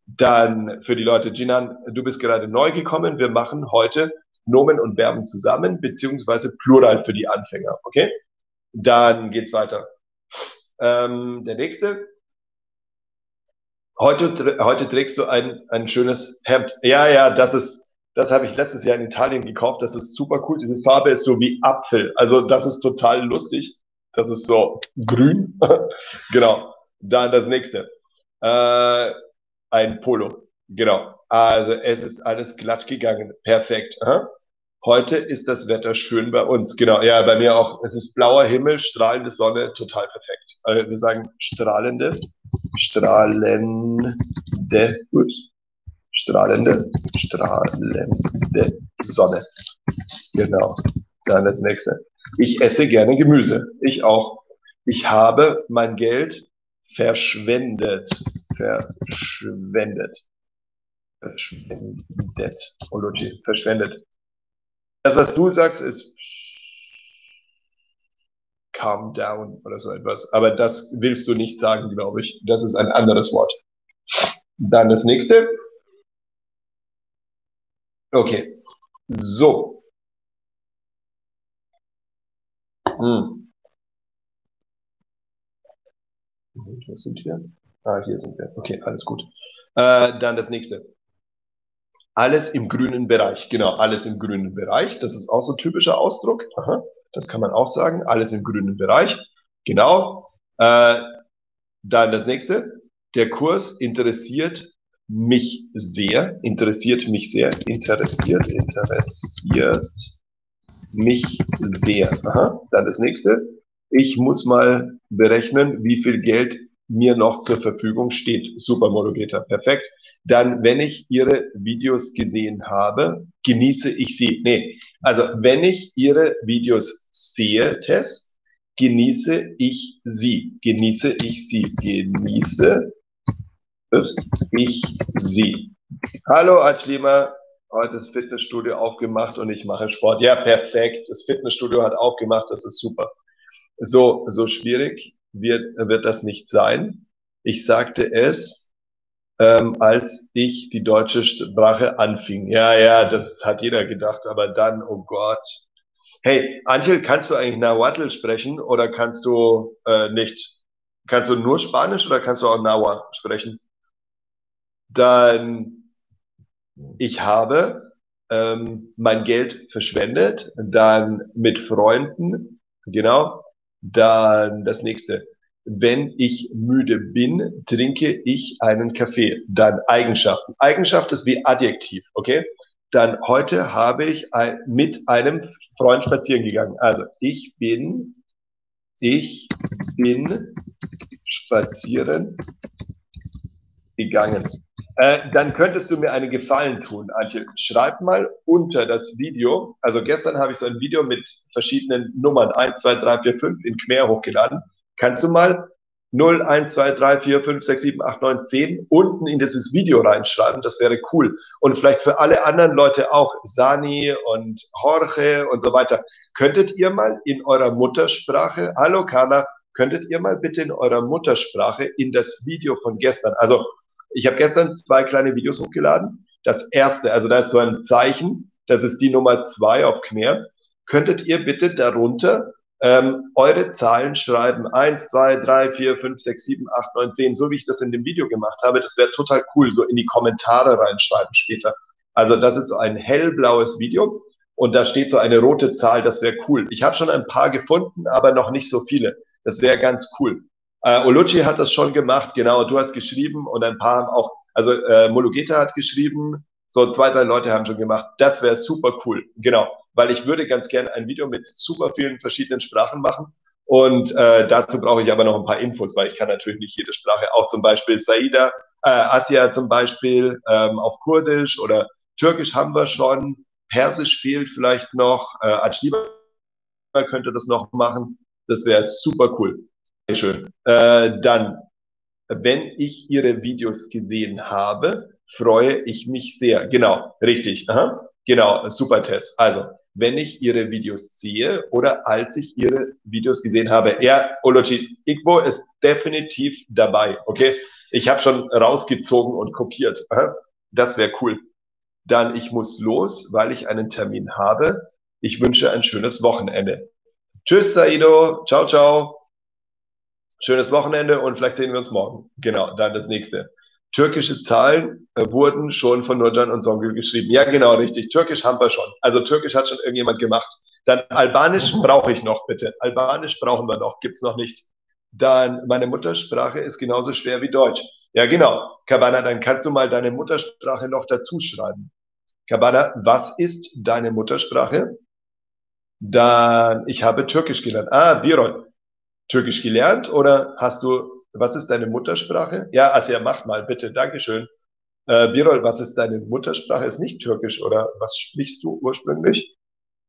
Dann für die Leute, Jinan, du bist gerade neu gekommen. Wir machen heute Nomen und Verben zusammen, beziehungsweise Plural für die Anfänger. Okay? Dann geht's weiter. Ähm, der nächste. Heute, heute trägst du ein, ein schönes Hemd. Ja, ja, das ist, das habe ich letztes Jahr in Italien gekauft. Das ist super cool. Diese Farbe ist so wie Apfel. Also das ist total lustig. Das ist so grün. genau. Dann das nächste. Äh, ein Polo. Genau. Also es ist alles glatt gegangen. Perfekt. Aha. Heute ist das Wetter schön bei uns. Genau, ja, bei mir auch. Es ist blauer Himmel, strahlende Sonne, total perfekt. Also wir sagen strahlende, strahlende, gut, strahlende, strahlende Sonne. Genau. Dann das nächste. Ich esse gerne Gemüse. Ich auch. Ich habe mein Geld verschwendet. Verschwendet. Verschwendet. Ology. Verschwendet. Das, was du sagst, ist calm down oder so etwas. Aber das willst du nicht sagen, glaube ich. Das ist ein anderes Wort. Dann das nächste. Okay. So. Hm. Wo sind wir? Ah, hier sind wir. Okay, alles gut. Äh, dann das nächste. Alles im grünen Bereich. Genau, alles im grünen Bereich. Das ist auch so ein typischer Ausdruck. Aha, das kann man auch sagen. Alles im grünen Bereich. Genau. Äh, dann das nächste. Der Kurs interessiert mich sehr, interessiert mich sehr, interessiert, interessiert mich sehr. Aha. Dann das nächste. Ich muss mal berechnen, wie viel Geld mir noch zur Verfügung steht. Super, Monogator, perfekt. Dann, wenn ich Ihre Videos gesehen habe, genieße ich sie. Nee, also wenn ich Ihre Videos sehe, Tess, genieße ich sie. Genieße ich sie. Genieße ich sie. Hallo Ajlima, heute ist Fitnessstudio aufgemacht und ich mache Sport. Ja, perfekt. Das Fitnessstudio hat aufgemacht, das ist super. So, so schwierig wird, wird das nicht sein. Ich sagte es, ähm, als ich die deutsche Sprache anfing. Ja, ja, das hat jeder gedacht, aber dann, oh Gott. Hey, Angel, kannst du eigentlich Nahuatl sprechen oder kannst du äh, nicht? Kannst du nur Spanisch oder kannst du auch Nahuatl sprechen? Dann, ich habe ähm, mein Geld verschwendet, dann mit Freunden, genau, dann das nächste. Wenn ich müde bin, trinke ich einen Kaffee. Dann Eigenschaften. Eigenschaft ist wie Adjektiv, okay? Dann heute habe ich ein, mit einem Freund spazieren gegangen. Also ich bin, ich bin spazieren gegangen. Äh, dann könntest du mir einen Gefallen tun, Antje. Schreib mal unter das Video. Also gestern habe ich so ein Video mit verschiedenen Nummern 1, 2, 3, 4, 5 in Khmer hochgeladen. Kannst du mal 0, 1, 2, 3, 4, 5, 6, 7, 8, 9, 10 unten in dieses Video reinschreiben. Das wäre cool. Und vielleicht für alle anderen Leute auch, Sani und Jorge und so weiter. Könntet ihr mal in eurer Muttersprache, hallo Carla, könntet ihr mal bitte in eurer Muttersprache in das Video von gestern, also ich habe gestern zwei kleine Videos hochgeladen. Das erste, also da ist so ein Zeichen, das ist die Nummer zwei auf Khmer. Könntet ihr bitte darunter ähm, eure Zahlen schreiben? Eins, zwei, drei, vier, fünf, sechs, sieben, acht, neun, zehn, so wie ich das in dem Video gemacht habe. Das wäre total cool, so in die Kommentare reinschreiben später. Also das ist so ein hellblaues Video und da steht so eine rote Zahl, das wäre cool. Ich habe schon ein paar gefunden, aber noch nicht so viele. Das wäre ganz cool. Äh, Olucci hat das schon gemacht, genau, du hast geschrieben und ein paar haben auch, also äh, Molugeta hat geschrieben, so zwei, drei Leute haben schon gemacht. Das wäre super cool, genau, weil ich würde ganz gerne ein Video mit super vielen verschiedenen Sprachen machen und äh, dazu brauche ich aber noch ein paar Infos, weil ich kann natürlich nicht jede Sprache, auch zum Beispiel Saida, äh, Asia zum Beispiel ähm, auf Kurdisch oder Türkisch haben wir schon, Persisch fehlt vielleicht noch, äh, Ajliba könnte das noch machen. Das wäre super cool. Schön. Äh, dann, wenn ich Ihre Videos gesehen habe, freue ich mich sehr. Genau, richtig. Aha. Genau, super Test. Also, wenn ich Ihre Videos sehe oder als ich Ihre Videos gesehen habe, ja, Olochi Igbo ist definitiv dabei. Okay, ich habe schon rausgezogen und kopiert. Aha. Das wäre cool. Dann, ich muss los, weil ich einen Termin habe. Ich wünsche ein schönes Wochenende. Tschüss, Saido. Ciao, ciao. Schönes Wochenende und vielleicht sehen wir uns morgen. Genau, dann das nächste. Türkische Zahlen äh, wurden schon von Nurcan und Songül geschrieben. Ja, genau, richtig. Türkisch haben wir schon. Also Türkisch hat schon irgendjemand gemacht. Dann Albanisch brauche ich noch, bitte. Albanisch brauchen wir noch, gibt's noch nicht. Dann meine Muttersprache ist genauso schwer wie Deutsch. Ja, genau. Cabana, dann kannst du mal deine Muttersprache noch dazu schreiben. Cabana, was ist deine Muttersprache? Dann, ich habe Türkisch gelernt. Ah, Birol. Türkisch gelernt oder hast du, was ist deine Muttersprache? Ja, Asia, mach mal, bitte, Dankeschön. Äh, Birol, was ist deine Muttersprache? Ist nicht Türkisch oder was sprichst du ursprünglich?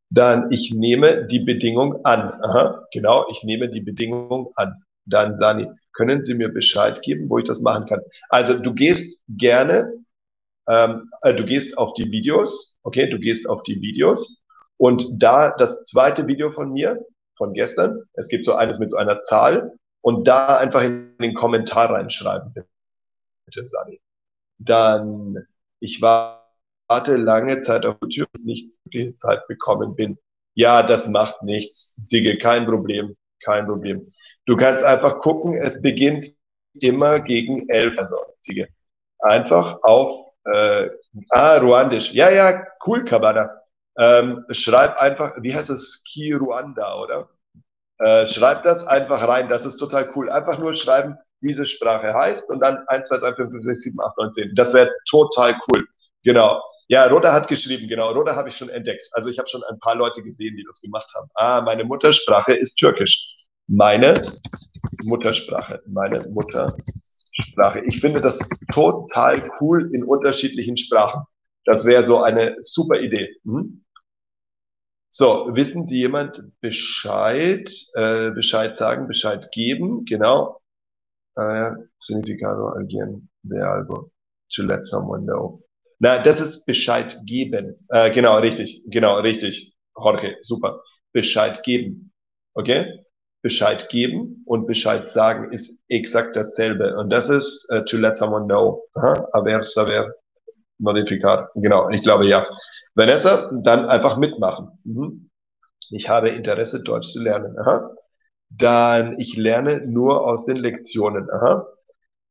Dann, ich nehme die Bedingung an. Aha, genau, ich nehme die Bedingung an. Dann, Sani, können Sie mir Bescheid geben, wo ich das machen kann? Also, du gehst gerne, ähm, äh, du gehst auf die Videos, okay, du gehst auf die Videos und da das zweite Video von mir, von gestern, es gibt so eines mit so einer Zahl und da einfach in den Kommentar reinschreiben, bitte, Sani. Dann, ich warte lange Zeit auf YouTube, nicht die Zeit bekommen bin. Ja, das macht nichts. Siege, kein Problem, kein Problem. Du kannst einfach gucken, es beginnt immer gegen elf, also Siege. Einfach auf, äh, ah, Ruandisch. Ja, ja, cool, Kabana. Ähm, schreib einfach, wie heißt es, Ki Ruanda, oder? Äh, schreib das einfach rein, das ist total cool. Einfach nur schreiben, diese Sprache heißt und dann 1, 2, 3, 4, 5, 6, 7, 8, 9, 10. Das wäre total cool. Genau. Ja, Roda hat geschrieben, genau. Roda habe ich schon entdeckt. Also ich habe schon ein paar Leute gesehen, die das gemacht haben. Ah, meine Muttersprache ist Türkisch. Meine Muttersprache. Meine Muttersprache. Ich finde das total cool in unterschiedlichen Sprachen. Das wäre so eine super Idee. Mhm. So, wissen Sie jemand Bescheid, äh, Bescheid sagen, Bescheid geben? Genau. Äh, significado alguien de algo. To let someone know. Na, das ist Bescheid geben. Äh, genau, richtig. Genau, richtig. Jorge, super. Bescheid geben. Okay? Bescheid geben und Bescheid sagen ist exakt dasselbe. Und das ist uh, to let someone know. Aha, haber, saber, modificar. Genau, ich glaube ja. Vanessa, dann einfach mitmachen. Mhm. Ich habe Interesse, Deutsch zu lernen. Aha. Dann, ich lerne nur aus den Lektionen. Aha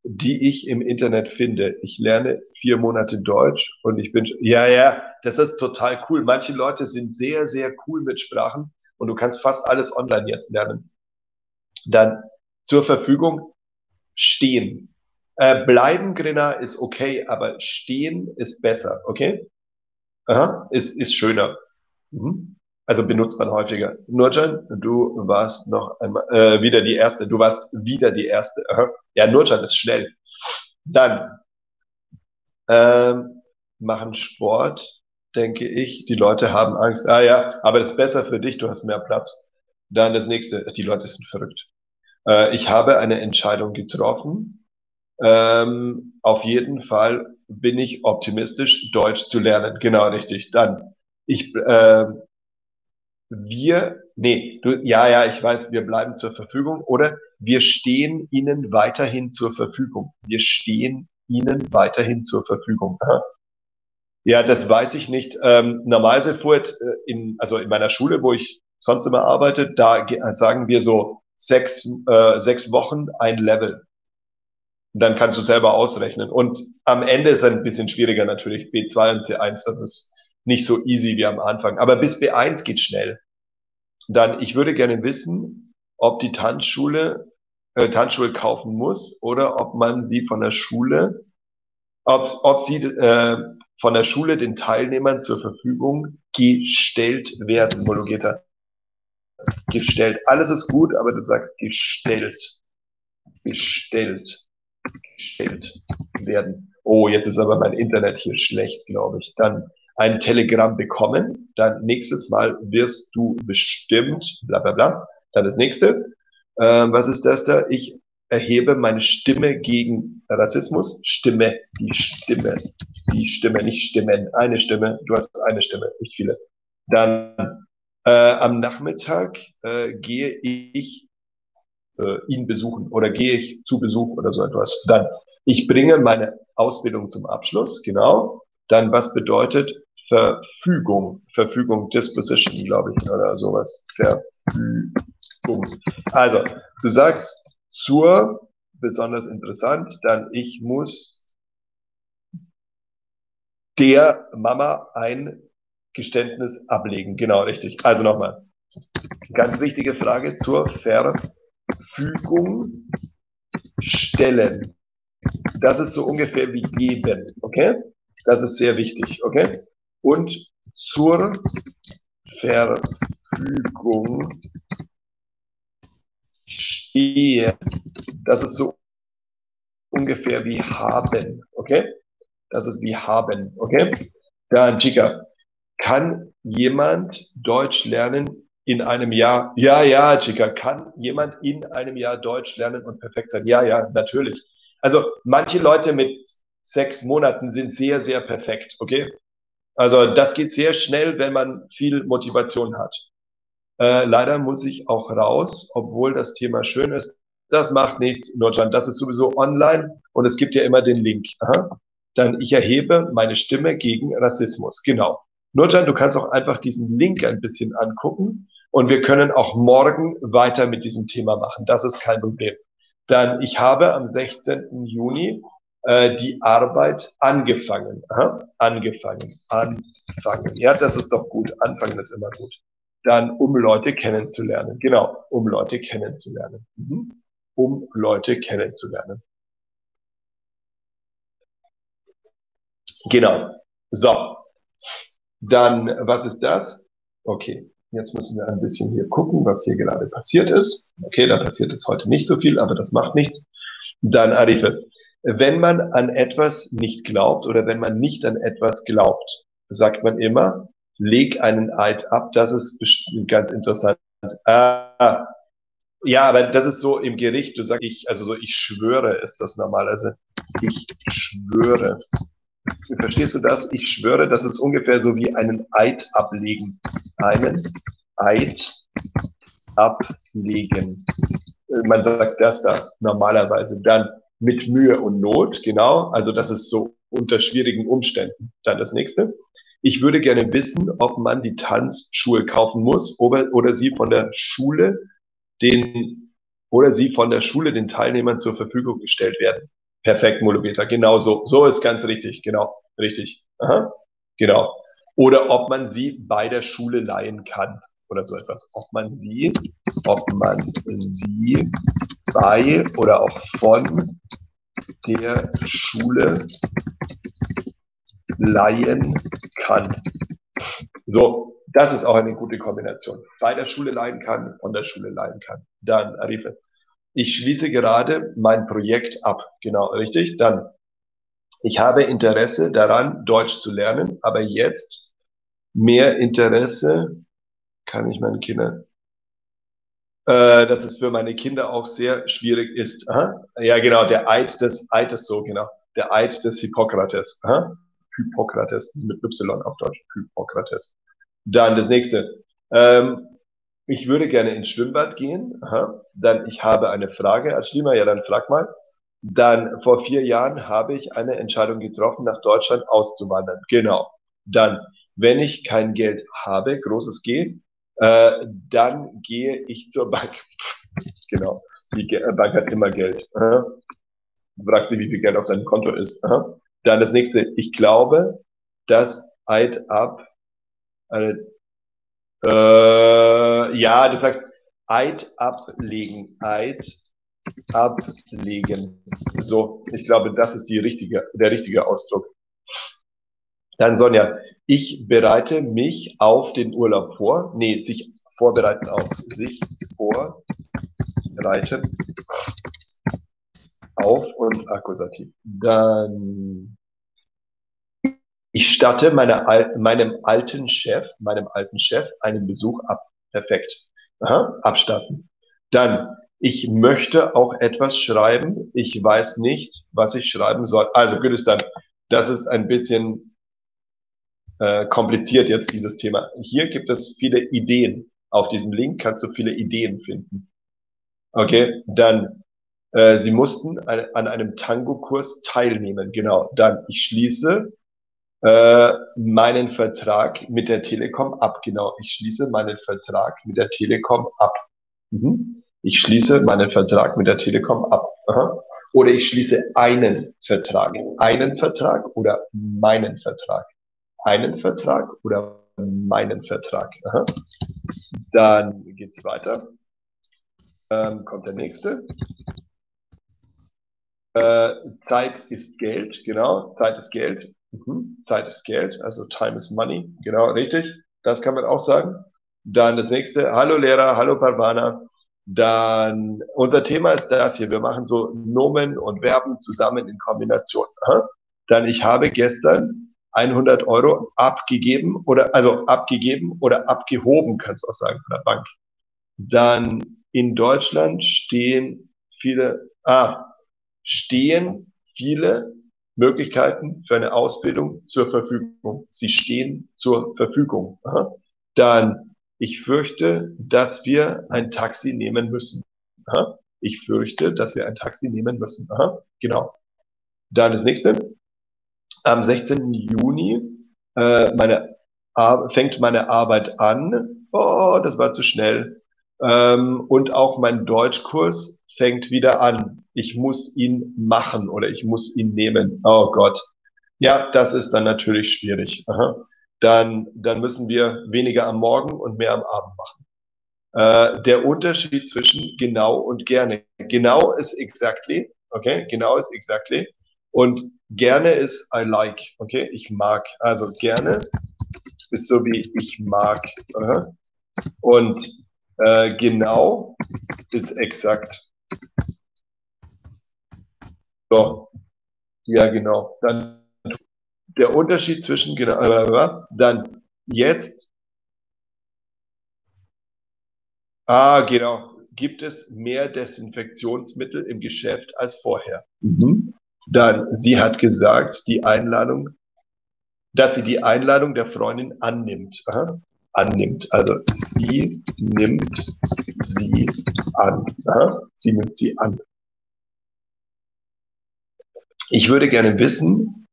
die ich im Internet finde. Ich lerne vier Monate Deutsch und ich bin, ja, ja, das ist total cool. Manche Leute sind sehr, sehr cool mit Sprachen und du kannst fast alles online jetzt lernen. Dann zur Verfügung stehen. Äh, bleiben, Grina, ist okay, aber stehen ist besser, okay? Aha, ist, ist schöner. Mhm. Also benutzt man häufiger. Nurjan, du warst noch einmal äh, wieder die Erste. Du warst wieder die Erste. Aha. Ja, Nurjan ist schnell. Dann ähm, machen Sport, denke ich. Die Leute haben Angst. Ah ja, aber das ist besser für dich. Du hast mehr Platz. Dann das nächste. Die Leute sind verrückt. Äh, ich habe eine Entscheidung getroffen. Ähm, auf jeden Fall bin ich optimistisch, Deutsch zu lernen. Genau, richtig. Dann ich äh, wir, nee, du, ja, ja, ich weiß, wir bleiben zur Verfügung oder wir stehen Ihnen weiterhin zur Verfügung. Wir stehen Ihnen weiterhin zur Verfügung. Ja, das weiß ich nicht. Ähm, normalerweise fuhr äh, in, also in meiner Schule, wo ich sonst immer arbeite, da sagen wir so sechs, äh, sechs Wochen ein Level. Dann kannst du selber ausrechnen. Und am Ende ist es ein bisschen schwieriger natürlich, B2 und C1, das ist nicht so easy wie am Anfang. Aber bis B1 geht schnell. Dann, ich würde gerne wissen, ob die Tanzschule äh, Tanzschuhe kaufen muss oder ob man sie von der Schule, ob, ob sie äh, von der Schule den Teilnehmern zur Verfügung gestellt werden, Mologeta. Gestellt. Alles ist gut, aber du sagst gestellt. Gestellt. Werden. Oh, jetzt ist aber mein Internet hier schlecht, glaube ich. Dann ein Telegramm bekommen, dann nächstes Mal wirst du bestimmt, bla bla bla. Dann das nächste. Ähm, was ist das da? Ich erhebe meine Stimme gegen Rassismus. Stimme, die Stimme, die Stimme, nicht Stimmen, eine Stimme. Du hast eine Stimme, nicht viele. Dann äh, am Nachmittag äh, gehe ich äh, ihn besuchen oder gehe ich zu Besuch oder so etwas. Dann ich bringe meine Ausbildung zum Abschluss, genau. Dann was bedeutet Verfügung, Verfügung, Disposition, glaube ich, oder sowas. Verfügung. Also, du sagst zur, besonders interessant, dann ich muss der Mama ein Geständnis ablegen. Genau, richtig. Also nochmal. Ganz wichtige Frage zur Verfügung stellen. Das ist so ungefähr wie geben, okay? Das ist sehr wichtig, okay? und zur Verfügung stehe. Das ist so ungefähr wie haben, okay? Das ist wie haben, okay? Dann, Chica, kann jemand Deutsch lernen in einem Jahr? Ja, ja, Chica, kann jemand in einem Jahr Deutsch lernen und perfekt sein? Ja, ja, natürlich. Also manche Leute mit sechs Monaten sind sehr, sehr perfekt, okay? Also das geht sehr schnell, wenn man viel Motivation hat. Äh, leider muss ich auch raus, obwohl das Thema schön ist. Das macht nichts, Nordjan. Das ist sowieso online und es gibt ja immer den Link. Aha. Dann ich erhebe meine Stimme gegen Rassismus. Genau. Nurjan, du kannst auch einfach diesen Link ein bisschen angucken und wir können auch morgen weiter mit diesem Thema machen. Das ist kein Problem. Dann, ich habe am 16. Juni äh, die Arbeit angefangen. Aha, angefangen, anfangen. Ja, das ist doch gut. Anfangen ist immer gut. Dann, um Leute kennenzulernen. Genau, um Leute kennenzulernen. Mhm. Um Leute kennenzulernen. Genau. So, dann, was ist das? Okay, jetzt müssen wir ein bisschen hier gucken, was hier gerade passiert ist. Okay, da passiert jetzt heute nicht so viel, aber das macht nichts. Dann, Arife, wenn man an etwas nicht glaubt oder wenn man nicht an etwas glaubt, sagt man immer, leg einen Eid ab. Das ist ganz interessant. Ah, ja, aber das ist so im Gericht. Du sagst ich, also so, ich schwöre ist das normalerweise. Ich schwöre. Verstehst du das? Ich schwöre, das ist ungefähr so wie einen Eid ablegen. Einen Eid ablegen. Man sagt das da normalerweise. Dann mit Mühe und Not, genau. Also das ist so unter schwierigen Umständen. Dann das nächste. Ich würde gerne wissen, ob man die Tanzschuhe kaufen muss oder, oder sie von der Schule den oder sie von der Schule den Teilnehmern zur Verfügung gestellt werden. Perfekt, Molometer. Genau so. So ist ganz richtig. Genau. Richtig. Aha. Genau. Oder ob man sie bei der Schule leihen kann oder so etwas. Ob man sie, ob man sie bei oder auch von der Schule leihen kann. So, das ist auch eine gute Kombination. Bei der Schule leihen kann, von der Schule leihen kann. Dann, Arife ich schließe gerade mein Projekt ab. Genau, richtig. Dann, ich habe Interesse daran, Deutsch zu lernen, aber jetzt mehr Interesse kann ich meinen Kindern, äh, dass es für meine Kinder auch sehr schwierig ist. Ja, genau, der Eid des Eides so, genau. Der Eid des Hippokrates. Hippokrates, das ist mit Y auf Deutsch. Hippokrates. Dann das nächste. Ähm, ich würde gerne ins Schwimmbad gehen. Aha. Dann, ich habe eine Frage als Schlimmer. Ja, dann frag mal. Dann, vor vier Jahren habe ich eine Entscheidung getroffen, nach Deutschland auszuwandern. Genau. Dann, wenn ich kein Geld habe, großes G, äh, dann gehe ich zur Bank. genau. Die äh, Bank hat immer Geld. Fragt sie, wie viel Geld auf deinem Konto ist. Aha. Dann das nächste. Ich glaube, dass Eid ab eine äh, ja, du sagst Eid ablegen, Eid ablegen. So, ich glaube, das ist die richtige, der richtige Ausdruck. Dann Sonja, ich bereite mich auf den Urlaub vor. Nee, sich vorbereiten auf sich vorbereiten auf und Akkusativ. Dann ich statte meine, meinem alten Chef, meinem alten Chef einen Besuch ab. Perfekt. Aha, abstatten. Dann, ich möchte auch etwas schreiben. Ich weiß nicht, was ich schreiben soll. Also, Gülistan, das ist ein bisschen äh, kompliziert jetzt, dieses Thema. Hier gibt es viele Ideen. Auf diesem Link kannst du viele Ideen finden. Okay, dann, äh, Sie mussten an einem Tango-Kurs teilnehmen. Genau, dann, ich schließe äh, meinen Vertrag mit der Telekom ab. Genau, ich schließe meinen Vertrag mit der Telekom ab. Mhm. Ich schließe meinen Vertrag mit der Telekom ab. Aha. Oder ich schließe einen Vertrag. Einen Vertrag oder meinen Vertrag. Einen Vertrag oder meinen Vertrag. Aha. Dann geht's weiter. Ähm, kommt der nächste. Äh, Zeit ist Geld, genau. Zeit ist Geld. Mhm. Zeit ist Geld, also Time is Money. Genau, richtig. Das kann man auch sagen. Dann das nächste. Hallo Lehrer, hallo Parvana. Dann unser Thema ist das hier. Wir machen so Nomen und Verben zusammen in Kombination. Aha. Dann ich habe gestern 100 Euro abgegeben oder, also abgegeben oder abgehoben, kannst du auch sagen, von der Bank. Dann in Deutschland stehen viele, ah, stehen viele Möglichkeiten für eine Ausbildung zur Verfügung. Sie stehen zur Verfügung. Dann, ich fürchte, dass wir ein Taxi nehmen müssen. Ich fürchte, dass wir ein Taxi nehmen müssen. Genau. Dann das nächste. Am 16. Juni äh, meine fängt meine Arbeit an. Oh, das war zu schnell. Ähm, und auch mein Deutschkurs fängt wieder an. Ich muss ihn machen oder ich muss ihn nehmen. Oh Gott. Ja, das ist dann natürlich schwierig. Aha. Dann, dann müssen wir weniger am Morgen und mehr am Abend machen. Äh, der Unterschied zwischen genau und gerne. Genau ist exactly, okay? Genau ist exactly. Und gerne ist I like, okay? Ich mag. Also gerne ist so wie ich mag. Aha. Und äh, genau ist exakt. So, ja genau. Dann der Unterschied zwischen genau, äh, dann jetzt. Ah, genau. Gibt es mehr Desinfektionsmittel im Geschäft als vorher? Mhm. Dann, sie hat gesagt, die Einladung, dass sie die Einladung der Freundin annimmt. Aha annimmt. Also sie nimmt sie an. Ja? Sie nimmt sie an. Ich würde gerne wissen,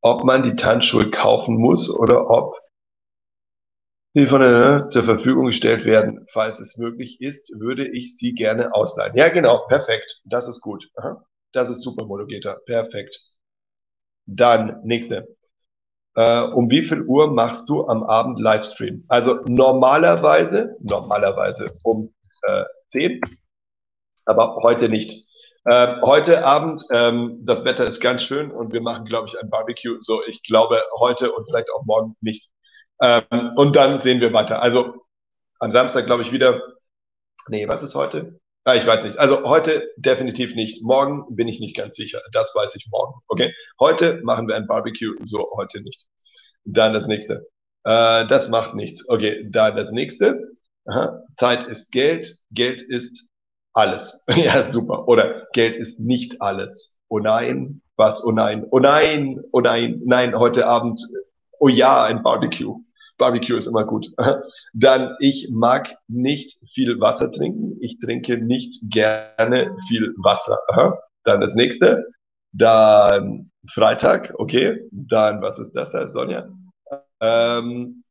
ob man die Tanzschuhe kaufen muss oder ob sie von der zur Verfügung gestellt werden. Falls es möglich ist, würde ich sie gerne ausleihen. Ja, genau, perfekt. Das ist gut. Das ist super, Monogeta. Perfekt. Dann, nächste äh, um wie viel Uhr machst du am Abend Livestream? Also normalerweise, normalerweise um äh, 10, aber heute nicht. Äh, heute Abend, ähm, das Wetter ist ganz schön und wir machen, glaube ich, ein Barbecue. So, ich glaube heute und vielleicht auch morgen nicht. Ähm, und dann sehen wir weiter. Also am Samstag, glaube ich, wieder. Nee, was ist heute? Ah, ich weiß nicht. Also heute definitiv nicht. Morgen bin ich nicht ganz sicher. Das weiß ich morgen. Okay. Heute machen wir ein Barbecue. So heute nicht. Dann das nächste. Äh, das macht nichts. Okay. Dann das nächste. Aha. Zeit ist Geld. Geld ist alles. ja, super. Oder Geld ist nicht alles. Oh nein. Was? Oh nein. Oh nein. Oh nein. Nein. Heute Abend. Oh ja, ein Barbecue. Barbecue ist immer gut. Dann, ich mag nicht viel Wasser trinken. Ich trinke nicht gerne viel Wasser. Dann das nächste. Dann Freitag, okay. Dann, was ist das da, Sonja? Ähm,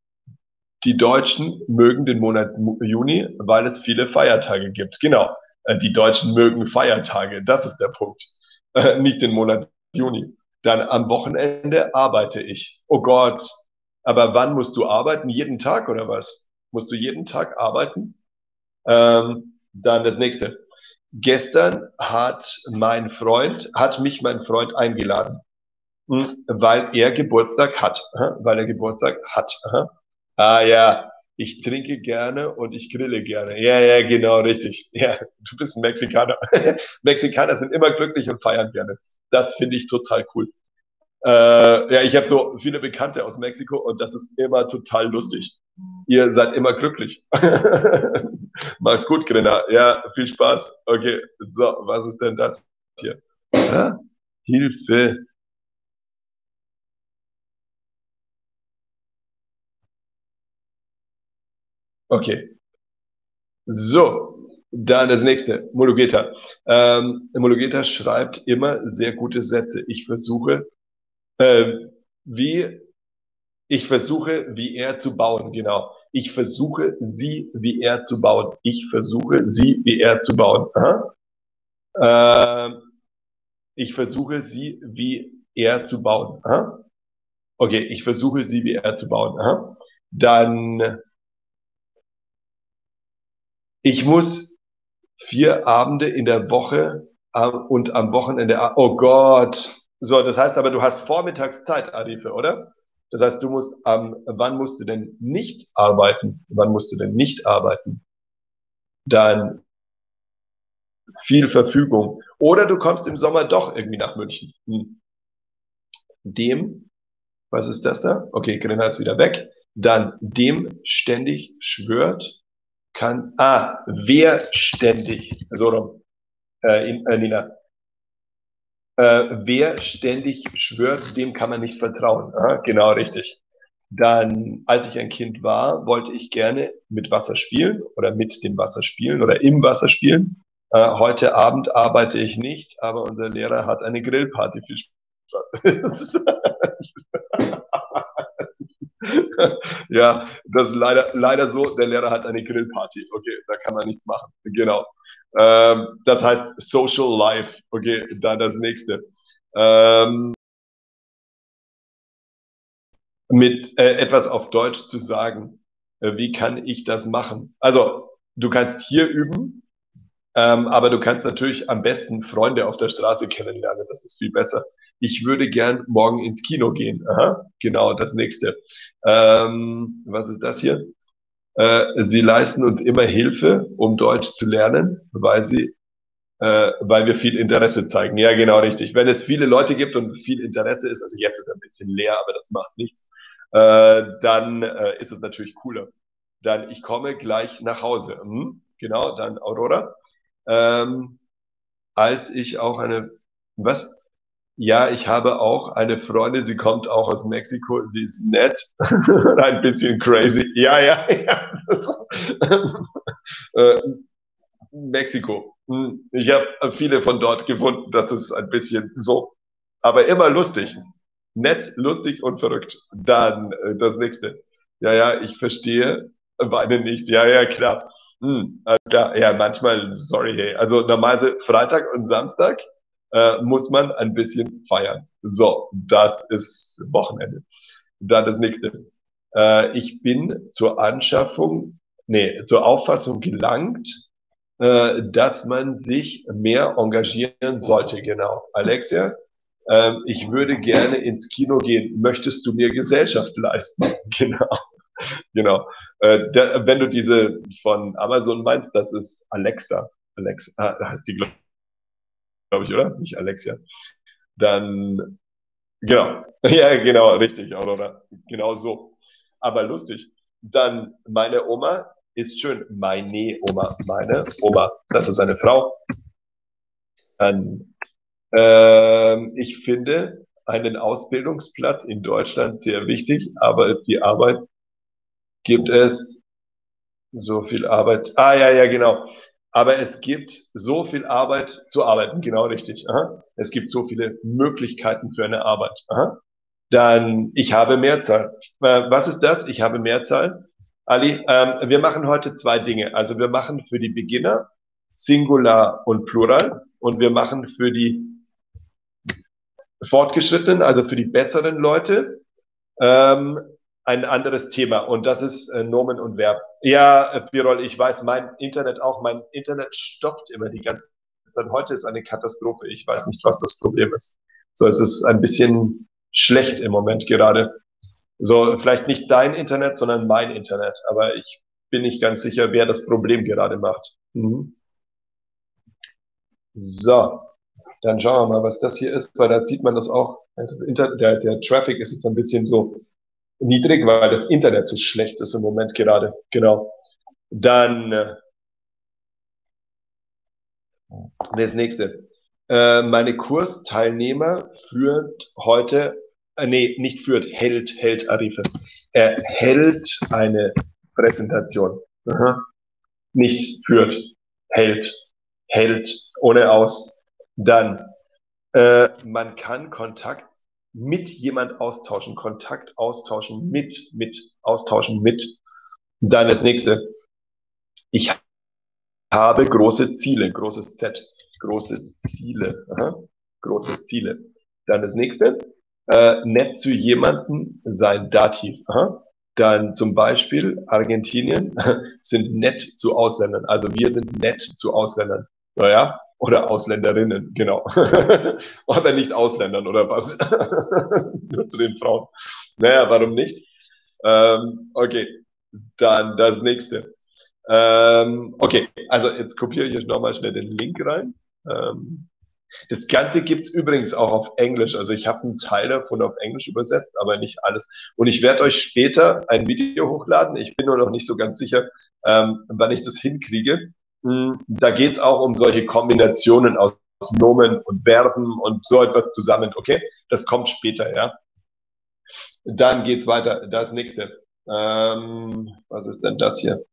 die Deutschen mögen den Monat Juni, weil es viele Feiertage gibt. Genau. Äh, die Deutschen mögen Feiertage. Das ist der Punkt. Nicht den Monat Juni. Dann am Wochenende arbeite ich. Oh Gott, aber wann musst du arbeiten? Jeden Tag oder was? Musst du jeden Tag arbeiten? Ähm, dann das nächste. Gestern hat mein Freund, hat mich mein Freund eingeladen, hm, weil er Geburtstag hat, weil er Geburtstag hat. Ah ja, ich trinke gerne und ich grille gerne. Ja, ja, genau, richtig. Ja, du bist ein Mexikaner. Mexikaner sind immer glücklich und feiern gerne. Das finde ich total cool. Äh, ja, ich habe so viele Bekannte aus Mexiko und das ist immer total lustig. Ihr seid immer glücklich. Mach's gut, Grenna. Ja, viel Spaß. Okay, so, was ist denn das hier? Ja? Hilfe. Okay. So, dann das nächste, Mologeta. Ähm, Mologeta schreibt immer sehr gute Sätze. Ich versuche äh, wie ich versuche, wie er zu bauen, genau. Ich versuche, sie wie er zu bauen. Ich versuche, sie wie er zu bauen. Äh, ich versuche, sie wie er zu bauen. Aha. Okay, ich versuche, sie wie er zu bauen. Aha. Dann, ich muss vier Abende in der Woche und am Wochenende, oh Gott, so, das heißt aber, du hast vormittags Zeit, Arife, oder? Das heißt, du musst, ähm, wann musst du denn nicht arbeiten? Wann musst du denn nicht arbeiten? Dann viel Verfügung. Oder du kommst im Sommer doch irgendwie nach München. Hm. dem, was ist das da? Okay, Grenner ist wieder weg. Dann dem ständig schwört, kann, ah, wer ständig, so rum, äh, äh, Nina, äh, wer ständig schwört, dem kann man nicht vertrauen. Aha, genau, richtig. Dann, als ich ein Kind war, wollte ich gerne mit Wasser spielen oder mit dem Wasser spielen oder im Wasser spielen. Äh, heute Abend arbeite ich nicht, aber unser Lehrer hat eine Grillparty. Viel Spaß. ja, das ist leider, leider so. Der Lehrer hat eine Grillparty. Okay, da kann man nichts machen. Genau. Ähm, das heißt Social Life. Okay, dann das nächste. Ähm, mit äh, etwas auf Deutsch zu sagen. Äh, wie kann ich das machen? Also, du kannst hier üben, ähm, aber du kannst natürlich am besten Freunde auf der Straße kennenlernen. Das ist viel besser. Ich würde gern morgen ins Kino gehen. Aha, genau, das nächste. Ähm, was ist das hier? Äh, sie leisten uns immer Hilfe, um Deutsch zu lernen, weil sie äh, weil wir viel Interesse zeigen. Ja, genau richtig. Wenn es viele Leute gibt und viel Interesse ist, also jetzt ist es ein bisschen leer, aber das macht nichts, äh, dann äh, ist es natürlich cooler. Dann ich komme gleich nach Hause. Hm, genau, dann Aurora. Ähm, als ich auch eine, was? Ja, ich habe auch eine Freundin, sie kommt auch aus Mexiko, sie ist nett, ein bisschen crazy. Ja, ja, ja. äh, Mexiko. Hm, ich habe viele von dort gefunden, das ist ein bisschen so, aber immer lustig. Nett, lustig und verrückt. Dann äh, das nächste. Ja, ja, ich verstehe, weine nicht. Ja, ja, klar. Hm, klar. Ja, manchmal, sorry, hey. Also normalerweise Freitag und Samstag äh, muss man ein bisschen feiern. So, das ist Wochenende. Dann das nächste. Äh, ich bin zur Anschaffung, nee, zur Auffassung gelangt, äh, dass man sich mehr engagieren sollte. Genau. Alexia, äh, ich würde gerne ins Kino gehen. Möchtest du mir Gesellschaft leisten? Genau. Genau. Äh, der, wenn du diese von Amazon meinst, das ist Alexa. Alexa ah, heißt die, glaube glaub ich, oder? Nicht Alexia. Dann, genau. Ja, genau, richtig, oder? Genau so. Aber lustig. Dann meine Oma ist schön. Meine Oma, meine Oma. Das ist eine Frau. Dann, ähm, ich finde einen Ausbildungsplatz in Deutschland sehr wichtig, aber die Arbeit gibt es so viel Arbeit. Ah, ja, ja, genau. Aber es gibt so viel Arbeit zu arbeiten, genau richtig. Aha. Es gibt so viele Möglichkeiten für eine Arbeit. Aha. Dann, ich habe Mehrzahl. Äh, was ist das? Ich habe Mehrzahl. Ali, ähm, wir machen heute zwei Dinge. Also wir machen für die Beginner Singular und Plural und wir machen für die Fortgeschrittenen, also für die besseren Leute, ähm, ein anderes Thema und das ist äh, Nomen und Verb. Ja, äh, Birol, ich weiß, mein Internet auch, mein Internet stoppt immer die ganze Zeit. Heute ist eine Katastrophe. Ich weiß nicht, was das Problem ist. So, es ist ein bisschen schlecht im Moment gerade. So, vielleicht nicht dein Internet, sondern mein Internet. Aber ich bin nicht ganz sicher, wer das Problem gerade macht. Mhm. So, dann schauen wir mal, was das hier ist, weil da sieht man das auch. Das Inter der, der Traffic ist jetzt ein bisschen so niedrig, weil das Internet so schlecht ist im Moment gerade. Genau. Dann äh, das nächste. Äh, meine Kursteilnehmer führt heute äh, nee, nicht führt, hält, hält Arife. Er hält eine Präsentation. Aha. Nicht führt, hält, hält, ohne aus. Dann, äh, man kann Kontakt mit jemand austauschen, Kontakt austauschen, mit, mit, austauschen, mit. Dann das nächste. Ich habe große Ziele, großes Z, große Ziele, aha. große Ziele. Dann das nächste äh, nett zu jemanden sein Dativ. Aha. Dann zum Beispiel Argentinien sind nett zu Ausländern. Also wir sind nett zu Ausländern. Naja, oder Ausländerinnen, genau. oder nicht Ausländern oder was? Nur zu den Frauen. Naja, warum nicht? Ähm, okay, dann das nächste. Ähm, okay, also jetzt kopiere ich euch nochmal schnell den Link rein. Ähm, Das Ganze gibt's übrigens auch auf Englisch. Also ich habe einen Teil davon auf Englisch übersetzt, aber nicht alles. Und ich werde euch später ein Video hochladen. Ich bin nur noch nicht so ganz sicher, ähm, wann ich das hinkriege. Da geht's auch um solche Kombinationen aus Nomen und Verben und so etwas zusammen. Okay, das kommt später, ja. Dann geht's weiter. Das nächste. Ähm, was ist denn das hier?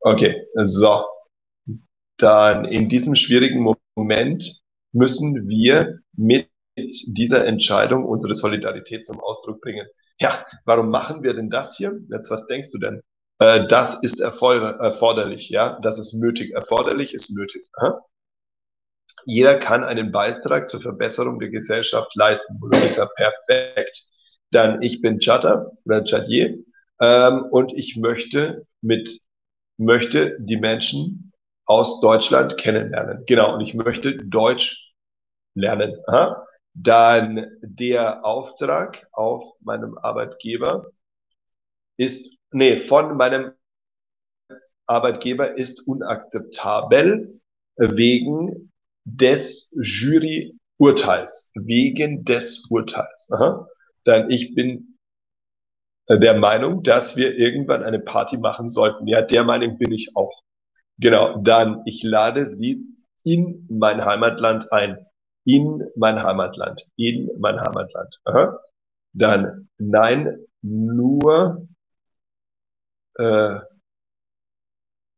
Okay, so. Dann in diesem schwierigen Moment müssen wir mit dieser Entscheidung unsere Solidarität zum Ausdruck bringen. Ja, warum machen wir denn das hier? Jetzt, was denkst du denn? Äh, das ist erforderlich, ja, das ist nötig. Erforderlich ist nötig. Aha. Jeder kann einen Beitrag zur Verbesserung der Gesellschaft leisten. Bologita, perfekt. Dann, ich bin Chatter oder Chatier ähm, und ich möchte mit, möchte die Menschen aus Deutschland kennenlernen. Genau, und ich möchte Deutsch lernen. Aha. Dann der Auftrag auf meinem Arbeitgeber ist, nee, von meinem Arbeitgeber ist unakzeptabel wegen des Juryurteils. Wegen des Urteils. Aha. Dann ich bin der Meinung, dass wir irgendwann eine Party machen sollten. Ja, der Meinung bin ich auch. Genau, dann ich lade Sie in mein Heimatland ein. In mein Heimatland. In mein Heimatland. Aha. Dann nein, nur äh,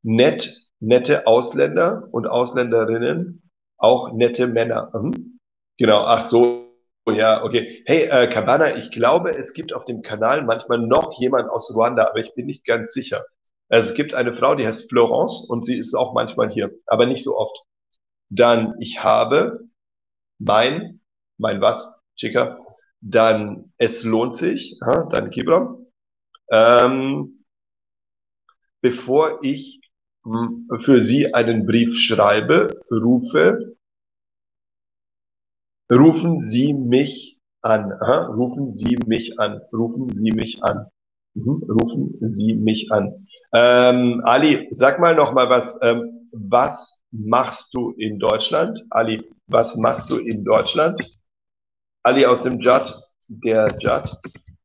nett, nette Ausländer und Ausländerinnen, auch nette Männer. Mhm. Genau, ach so, ja, okay. Hey, äh, Cabana, ich glaube, es gibt auf dem Kanal manchmal noch jemand aus Ruanda, aber ich bin nicht ganz sicher. Also es gibt eine Frau, die heißt Florence und sie ist auch manchmal hier, aber nicht so oft. Dann, ich habe mein, mein was, Chica, dann es lohnt sich, ha, dann Kibra, ähm, bevor ich hm, für Sie einen Brief schreibe, rufe, rufen Sie mich an, aha, rufen Sie mich an, rufen Sie mich an, mhm, rufen Sie mich an. Ähm, Ali, sag mal noch mal was. Ähm, was machst du in Deutschland? Ali, was machst du in Deutschland? Ali aus dem Judd, der Judd.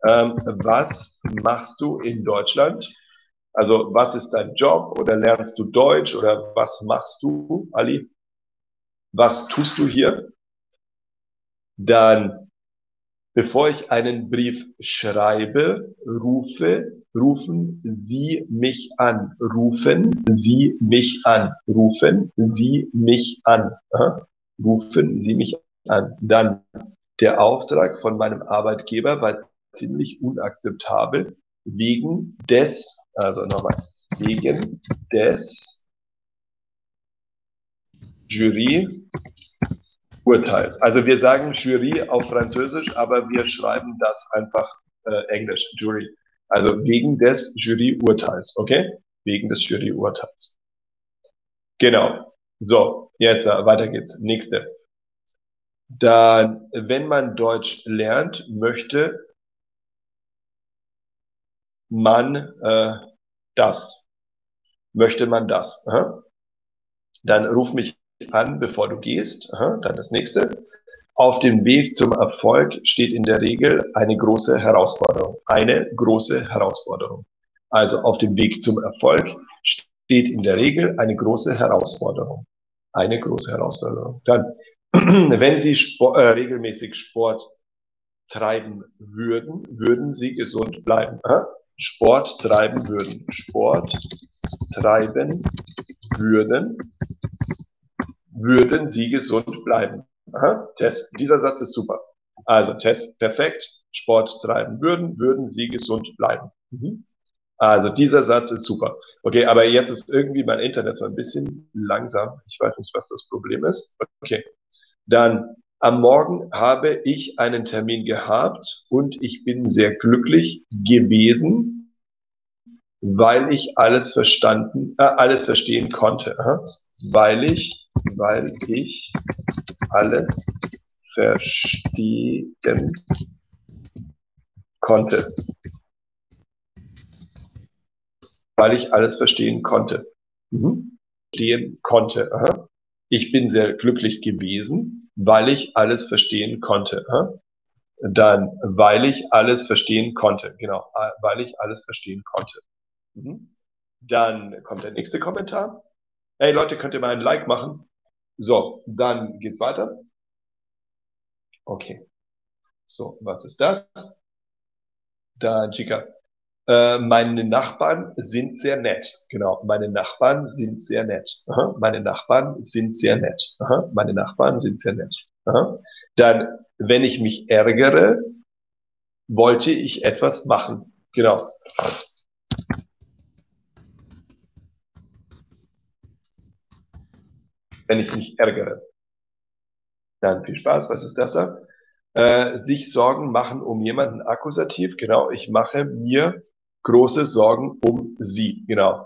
Ähm, was machst du in Deutschland? Also, was ist dein Job oder lernst du Deutsch oder was machst du, Ali? Was tust du hier? Dann Bevor ich einen Brief schreibe, rufe, rufen Sie mich an. Rufen Sie mich an. Rufen Sie mich an. Rufen Sie mich an. Dann der Auftrag von meinem Arbeitgeber war ziemlich unakzeptabel wegen des, also nochmal, wegen des Jury Urteils. Also wir sagen Jury auf Französisch, aber wir schreiben das einfach äh, Englisch, Jury. Also wegen des Juryurteils, okay? Wegen des Juryurteils. Genau. So, jetzt äh, weiter geht's. Nächste. Da, wenn man Deutsch lernt, möchte man äh, das. Möchte man das. Aha. Dann ruf mich an, bevor du gehst. Aha, dann das nächste. Auf dem Weg zum Erfolg steht in der Regel eine große Herausforderung. Eine große Herausforderung. Also auf dem Weg zum Erfolg steht in der Regel eine große Herausforderung. Eine große Herausforderung. Dann, wenn Sie Sport, äh, regelmäßig Sport treiben würden, würden Sie gesund bleiben. Aha. Sport treiben würden. Sport treiben würden würden sie gesund bleiben. Aha, Test. Dieser Satz ist super. Also Test, perfekt. Sport treiben würden, würden sie gesund bleiben. Mhm. Also dieser Satz ist super. Okay, aber jetzt ist irgendwie mein Internet so ein bisschen langsam. Ich weiß nicht, was das Problem ist. Okay. Dann am Morgen habe ich einen Termin gehabt und ich bin sehr glücklich gewesen, weil ich alles verstanden, äh, alles verstehen konnte. Aha. Weil ich weil ich alles verstehen konnte. Weil ich alles verstehen konnte. Mhm. Verstehen konnte. Aha. Ich bin sehr glücklich gewesen, weil ich alles verstehen konnte. Dann, weil ich alles verstehen konnte. Genau, weil ich alles verstehen konnte. Mhm. Dann kommt der nächste Kommentar. Hey Leute, könnt ihr mal ein Like machen? So, dann geht's weiter. Okay. So, was ist das? Da, Chica. Äh, meine Nachbarn sind sehr nett. Genau, meine Nachbarn sind sehr nett. Aha. Meine Nachbarn sind sehr nett. Aha. Meine Nachbarn sind sehr nett. Aha. Dann, wenn ich mich ärgere, wollte ich etwas machen. Genau. Wenn ich mich ärgere. Dann viel Spaß. Was ist das da? Äh, sich Sorgen machen um jemanden Akkusativ. Genau, ich mache mir große Sorgen um sie. Genau.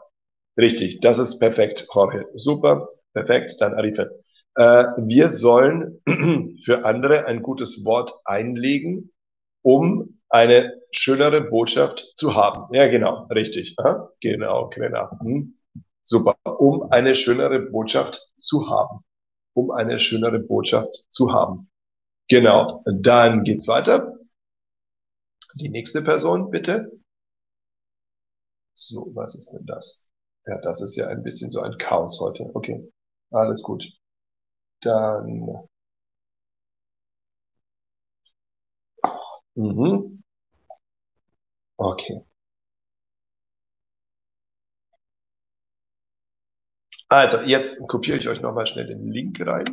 Richtig, das ist perfekt, Jorge. Super, perfekt, dann Arife. Äh, wir sollen für andere ein gutes Wort einlegen, um eine schönere Botschaft zu haben. Ja, genau, richtig. Aha, genau, genau. Hm. Super, um eine schönere Botschaft zu haben. Um eine schönere Botschaft zu haben. Genau, dann geht's weiter. Die nächste Person, bitte. So, was ist denn das? Ja, das ist ja ein bisschen so ein Chaos heute. Okay, alles gut. Dann. Mhm. Okay. Also, jetzt kopiere ich euch nochmal schnell den Link rein.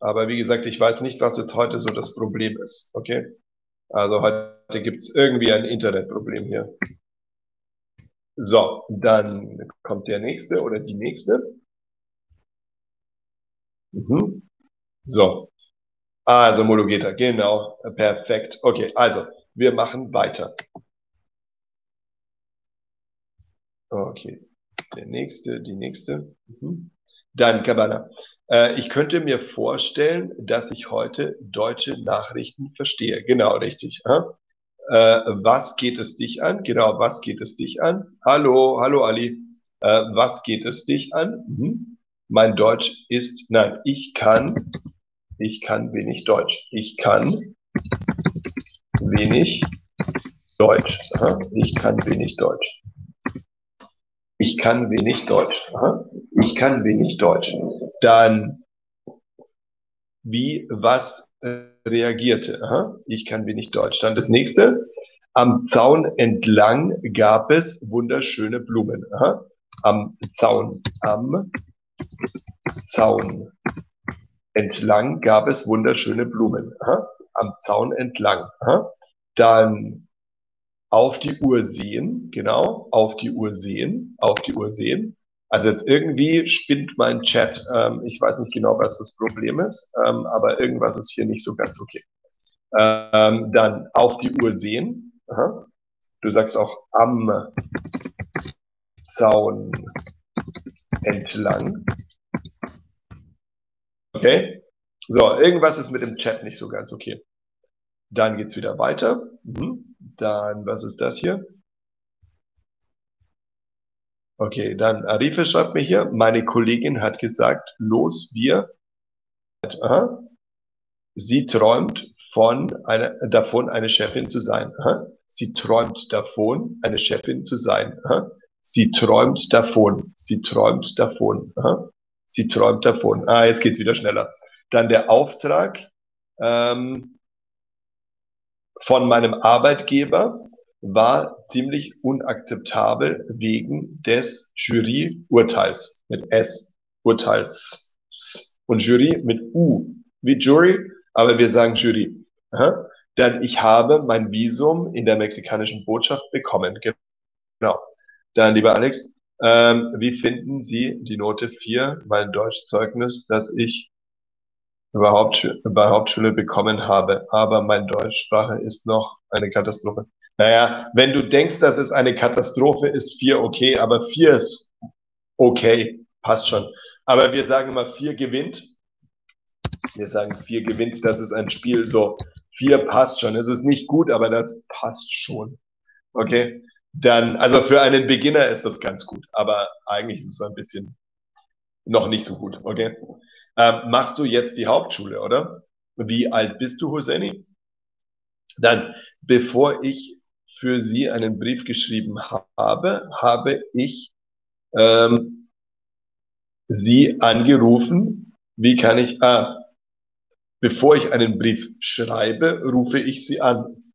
Aber wie gesagt, ich weiß nicht, was jetzt heute so das Problem ist. Okay? Also heute gibt es irgendwie ein Internetproblem hier. So, dann kommt der nächste oder die nächste. Mhm. So. Also Mologeta, genau, perfekt. Okay, also wir machen weiter. Okay, der nächste, die nächste. Mhm. Dann Cabana. Äh, ich könnte mir vorstellen, dass ich heute deutsche Nachrichten verstehe. Genau, richtig. Äh, was geht es dich an? Genau, was geht es dich an? Hallo, hallo Ali. Äh, was geht es dich an? Mhm. Mein Deutsch ist, nein, ich kann, ich kann wenig Deutsch. Ich kann wenig Deutsch. Aha. Ich kann wenig Deutsch. Ich kann wenig Deutsch. Aha. Ich kann wenig Deutsch. Dann, wie, was, reagierte. Aha, ich kann wenig Deutsch. Dann das nächste. Am Zaun entlang gab es wunderschöne Blumen. Aha. Am Zaun, am Zaun entlang gab es wunderschöne Blumen. Aha. Am Zaun entlang. Dann auf die Uhr sehen, genau, auf die Uhr sehen, auf die Uhr sehen. Also jetzt irgendwie spinnt mein Chat. Ähm, ich weiß nicht genau, was das Problem ist, ähm, aber irgendwas ist hier nicht so ganz okay. Ähm, dann auf die Uhr sehen. Aha. Du sagst auch am Zaun entlang. Okay? So, irgendwas ist mit dem Chat nicht so ganz okay. Dann geht's wieder weiter. Mhm. Dann, was ist das hier? Okay, dann Arife schreibt mir hier, meine Kollegin hat gesagt, los, wir. Aha. Sie träumt von einer, davon, eine Chefin zu sein. Aha. Sie träumt davon, eine Chefin zu sein. Aha. Sie träumt davon. Sie träumt davon. Sie träumt davon. Ah, jetzt geht's wieder schneller. Dann der Auftrag ähm, von meinem Arbeitgeber war ziemlich unakzeptabel wegen des Jury-Urteils mit S, Urteils und Jury mit U, wie Jury, aber wir sagen Jury. Aha. Denn ich habe mein Visum in der mexikanischen Botschaft bekommen. Genau. Dann, lieber Alex, ähm, wie finden Sie die Note 4, mein Deutschzeugnis, das ich überhaupt bei Hauptschule bekommen habe? Aber meine Deutschsprache ist noch eine Katastrophe. Naja, wenn du denkst, dass es eine Katastrophe ist, vier okay, aber vier ist okay, passt schon. Aber wir sagen immer, vier gewinnt. Wir sagen, vier gewinnt, das ist ein Spiel so. Vier passt schon. Es ist nicht gut, aber das passt schon. Okay? Dann, also für einen Beginner ist das ganz gut, aber eigentlich ist es ein bisschen noch nicht so gut. Okay? Ähm, machst du jetzt die Hauptschule, oder? Wie alt bist du, Hosseini? Dann, bevor ich für Sie einen Brief geschrieben habe, habe ich ähm, Sie angerufen. Wie kann ich, ah, bevor ich einen Brief schreibe, rufe ich Sie an.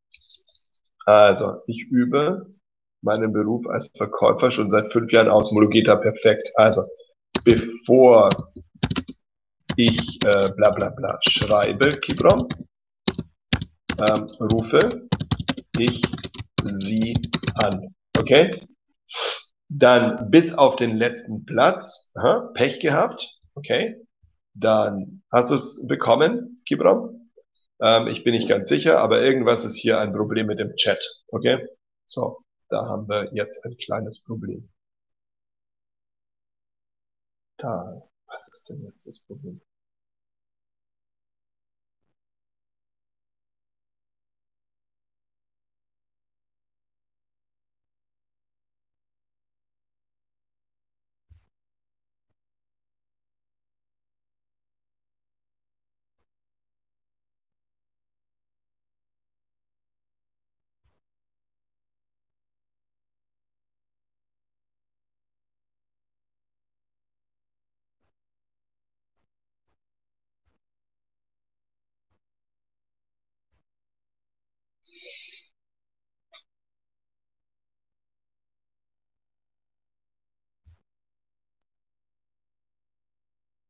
Also, ich übe meinen Beruf als Verkäufer schon seit fünf Jahren aus. Mologeta perfekt. Also, bevor ich äh, bla bla bla schreibe, Kibrom, ähm, rufe ich sie an. Okay? Dann bis auf den letzten Platz, aha, Pech gehabt, okay? Dann hast du es bekommen, Kibrom? Ähm, ich bin nicht ganz sicher, aber irgendwas ist hier ein Problem mit dem Chat, okay? So, da haben wir jetzt ein kleines Problem. Da, was ist denn jetzt das Problem?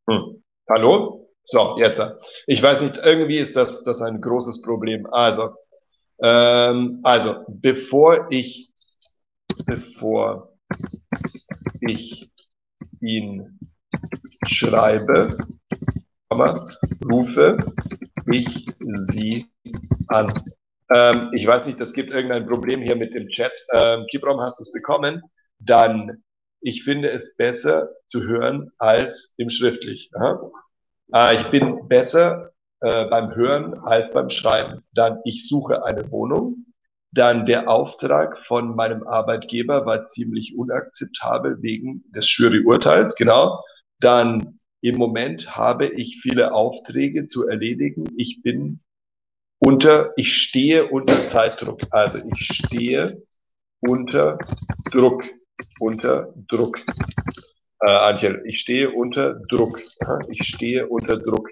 Hm. Hallo? So, jetzt. Ich weiß nicht, irgendwie ist das, das ein großes Problem. Also, ähm, also, bevor ich, bevor ich ihn schreibe, rufe ich sie an. Ähm, ich weiß nicht, das gibt irgendein Problem hier mit dem Chat. Ähm, Kibrom, hast du es bekommen? Dann ich finde es besser zu hören als im Schriftlich. Äh, ich bin besser äh, beim Hören als beim Schreiben. Dann ich suche eine Wohnung. Dann der Auftrag von meinem Arbeitgeber war ziemlich unakzeptabel wegen des Juryurteils, genau. Dann im Moment habe ich viele Aufträge zu erledigen. Ich bin unter, ich stehe unter Zeitdruck. Also ich stehe unter Druck unter Druck. Äh, Angel, ich stehe unter Druck. Ich stehe unter Druck.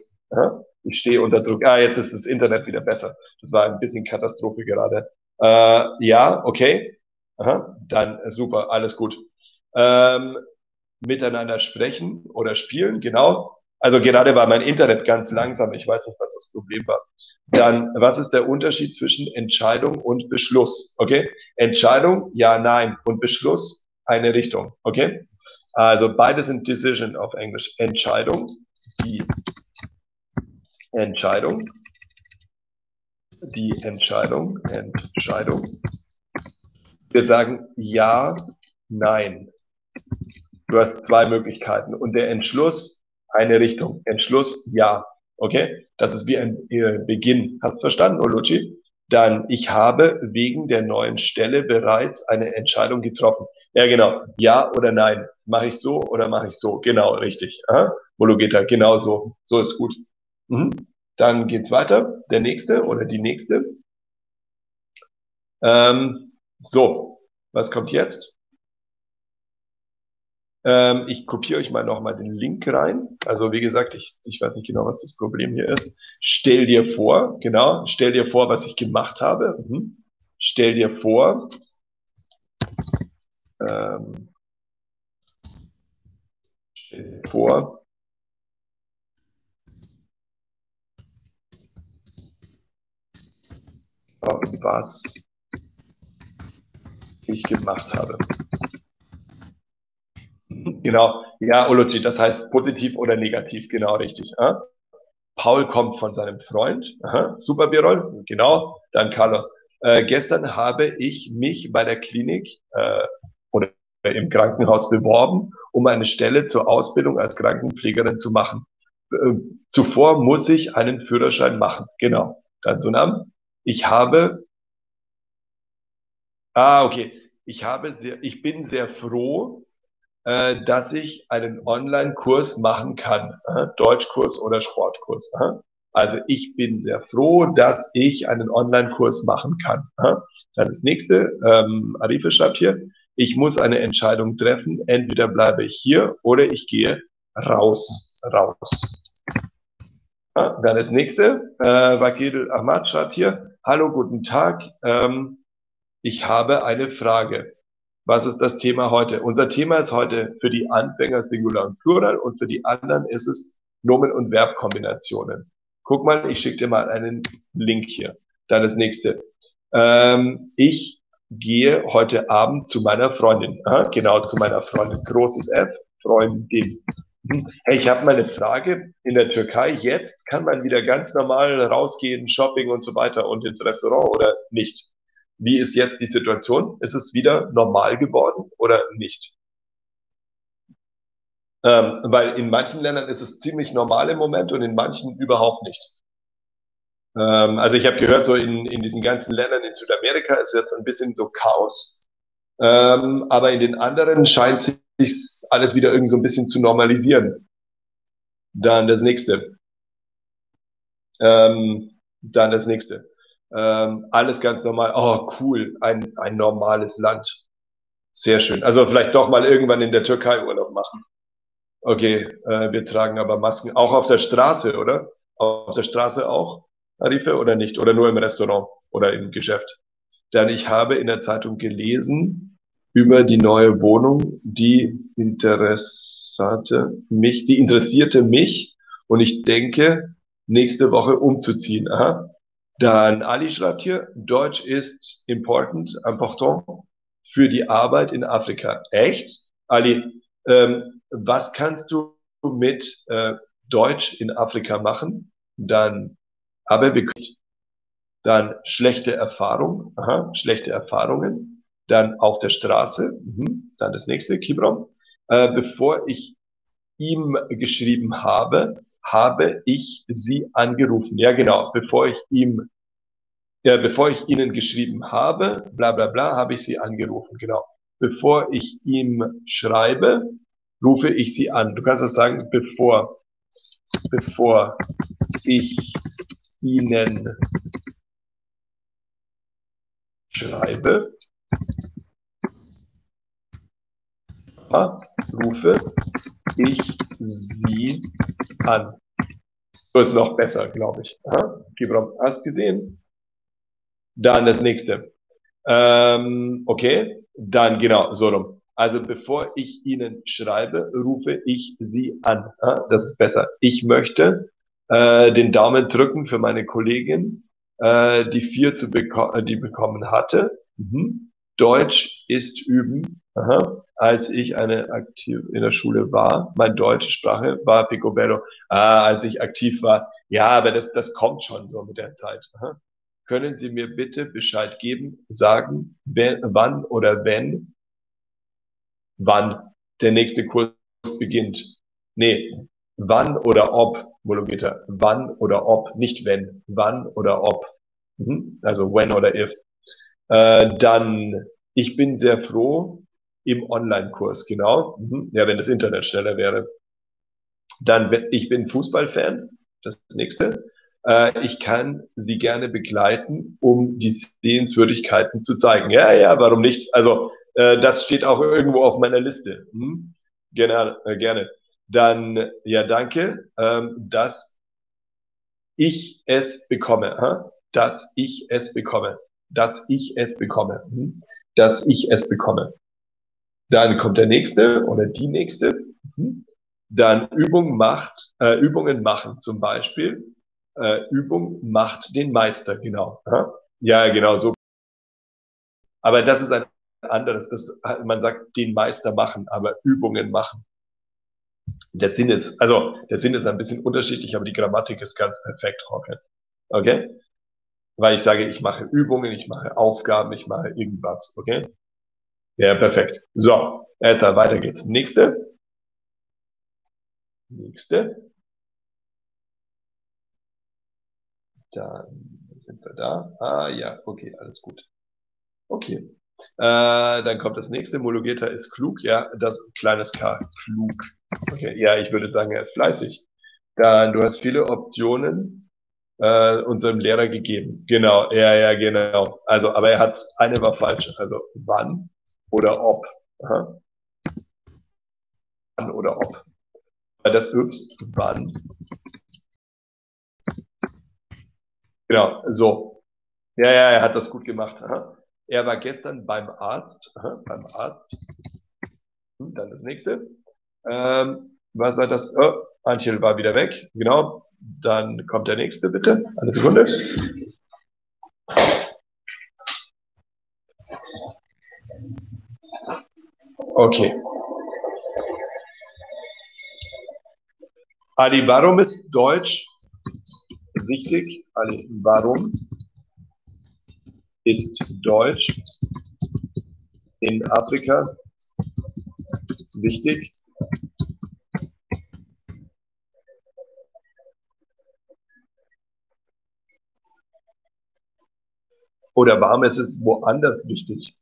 Ich stehe unter Druck. Ah, jetzt ist das Internet wieder besser. Das war ein bisschen Katastrophe gerade. Äh, ja, okay. Aha, dann äh, super, alles gut. Ähm, miteinander sprechen oder spielen, genau. Also gerade war mein Internet ganz langsam. Ich weiß nicht, was das Problem war. Dann, was ist der Unterschied zwischen Entscheidung und Beschluss? Okay? Entscheidung, ja, nein. Und Beschluss, eine Richtung. Okay? Also beides sind Decision auf Englisch. Entscheidung, die Entscheidung, die Entscheidung, Entscheidung. Wir sagen ja, nein. Du hast zwei Möglichkeiten. Und der Entschluss, eine Richtung. Entschluss, ja. Okay? Das ist wie ein äh, Beginn. Hast du verstanden, Oluchi? Dann, ich habe wegen der neuen Stelle bereits eine Entscheidung getroffen. Ja, genau. Ja oder nein? Mache ich so oder mache ich so? Genau, richtig. Aha. Mologeta, genau so. So ist gut. Mhm. Dann geht's weiter. Der nächste oder die nächste. Ähm, so, was kommt jetzt? Ähm, ich kopiere euch mal nochmal den Link rein. Also wie gesagt, ich, ich weiß nicht genau, was das Problem hier ist. Stell dir vor, genau, stell dir vor, was ich gemacht habe. Mhm. Stell dir vor, ähm, vor, was ich gemacht habe. Genau, ja, Ology, das heißt positiv oder negativ, genau richtig. Äh? Paul kommt von seinem Freund, Aha, super Birol, genau, dann Carlo. Äh, gestern habe ich mich bei der Klinik äh, im Krankenhaus beworben, um eine Stelle zur Ausbildung als Krankenpflegerin zu machen. Äh, zuvor muss ich einen Führerschein machen, genau. Dann so Namen. Ich habe, ah, okay, ich habe sehr, ich bin sehr froh, äh, dass ich einen Online-Kurs machen kann, äh, Deutschkurs oder Sportkurs. Äh. Also ich bin sehr froh, dass ich einen Online-Kurs machen kann. Äh. Dann das nächste, ähm, Arife schreibt hier, ich muss eine Entscheidung treffen, entweder bleibe ich hier oder ich gehe raus, raus. Ja, dann das nächste, äh, Vakil Ahmad schreibt hier, hallo, guten Tag, ähm, ich habe eine Frage. Was ist das Thema heute? Unser Thema ist heute für die Anfänger Singular und Plural und für die anderen ist es Nomen- und Verbkombinationen. Guck mal, ich schicke dir mal einen Link hier. Dann das nächste. Ähm, ich gehe heute Abend zu meiner Freundin. Aha, genau, zu meiner Freundin. Großes F, Freundin. Hm. Hey, ich habe mal eine Frage. In der Türkei jetzt kann man wieder ganz normal rausgehen, Shopping und so weiter und ins Restaurant oder nicht? Wie ist jetzt die Situation? Ist es wieder normal geworden oder nicht? Ähm, weil in manchen Ländern ist es ziemlich normal im Moment und in manchen überhaupt nicht. Ähm, also ich habe gehört, so in, in diesen ganzen Ländern in Südamerika ist jetzt ein bisschen so Chaos. Ähm, aber in den anderen scheint sich alles wieder irgendwie so ein bisschen zu normalisieren. Dann das nächste. Ähm, dann das nächste. Ähm, alles ganz normal. Oh, cool. Ein, ein normales Land. Sehr schön. Also vielleicht doch mal irgendwann in der Türkei Urlaub machen. Okay, äh, wir tragen aber Masken auch auf der Straße, oder? Auf der Straße auch, Arife, oder nicht? Oder nur im Restaurant oder im Geschäft? Denn ich habe in der Zeitung gelesen über die neue Wohnung, die interessierte mich, die interessierte mich und ich denke, nächste Woche umzuziehen. Aha. Dann Ali schreibt hier, Deutsch ist important, important für die Arbeit in Afrika. Echt? Ali, ähm, was kannst du mit äh, Deutsch in Afrika machen? Dann aber wirklich. Dann schlechte Erfahrung, schlechte Erfahrungen. Dann auf der Straße, mhm. dann das nächste, Kibrom. Äh, bevor ich ihm geschrieben habe, habe ich Sie angerufen. Ja, genau. Bevor ich ihm, ja, bevor ich Ihnen geschrieben habe, bla bla bla, habe ich Sie angerufen. Genau. Bevor ich ihm schreibe, rufe ich Sie an. Du kannst das sagen, bevor, bevor ich Ihnen schreibe, rufe ich Sie an. So ist noch besser, glaube ich. Gibram, hast gesehen? Dann das nächste. Ähm, okay, dann genau, so rum. Also bevor ich Ihnen schreibe, rufe ich Sie an. Das ist besser. Ich möchte äh, den Daumen drücken für meine Kollegin, äh, die vier zu beko die bekommen hatte. Mhm. Deutsch ist üben. Aha. Als ich eine aktiv in der Schule war, meine deutsche Sprache war Picobello. Ah, als ich aktiv war. Ja, aber das, das kommt schon so mit der Zeit. Aha. Können Sie mir bitte Bescheid geben, sagen, wenn, wann oder wenn, wann der nächste Kurs beginnt? Nee, wann oder ob, Mologita, wann oder ob, nicht wenn, wann oder ob. Mhm. Also when oder if. Äh, dann, ich bin sehr froh im Online-Kurs, genau. Mhm. Ja, wenn das Internet schneller wäre. Dann, ich bin Fußballfan, das nächste. Äh, ich kann Sie gerne begleiten, um die Sehenswürdigkeiten zu zeigen. Ja, ja, warum nicht? Also, äh, das steht auch irgendwo auf meiner Liste. Mhm. Gerne, äh, gerne. Dann, ja, danke, ähm, dass ich es bekomme, huh? dass ich es bekomme dass ich es bekomme. Hm? Dass ich es bekomme. Dann kommt der nächste oder die nächste. Hm? Dann Übung macht, äh, Übungen machen zum Beispiel. Äh, Übung macht den Meister, genau. Ja, genau so. Aber das ist ein anderes. Das, man sagt den Meister machen, aber Übungen machen. Der Sinn ist, also der Sinn ist ein bisschen unterschiedlich, aber die Grammatik ist ganz perfekt, Rocket. Okay? weil ich sage, ich mache Übungen, ich mache Aufgaben, ich mache irgendwas, okay? Ja, perfekt. So, jetzt weiter geht's. Nächste. Nächste. Dann sind wir da. Ah ja, okay, alles gut. Okay. Äh, dann kommt das nächste. Mologeta ist klug. Ja, das kleines K. Klug. Ja, ich würde sagen, er ist fleißig. Dann, du hast viele Optionen äh, unserem Lehrer gegeben. Genau. Ja, ja, genau. Also, aber er hat, eine war falsch. Also, wann oder ob. Aha. Wann oder ob. Das wird wann. Genau, so. Ja, ja, er hat das gut gemacht. Aha. Er war gestern beim Arzt. Aha, beim Arzt. Hm, dann das nächste. Ähm, was war das? Oh, Angel war wieder weg. Genau. Dann kommt der nächste, bitte. Eine Sekunde. Okay. Ali, warum ist Deutsch wichtig? Ali, warum ist Deutsch in Afrika wichtig? Oder warum ist es woanders wichtig?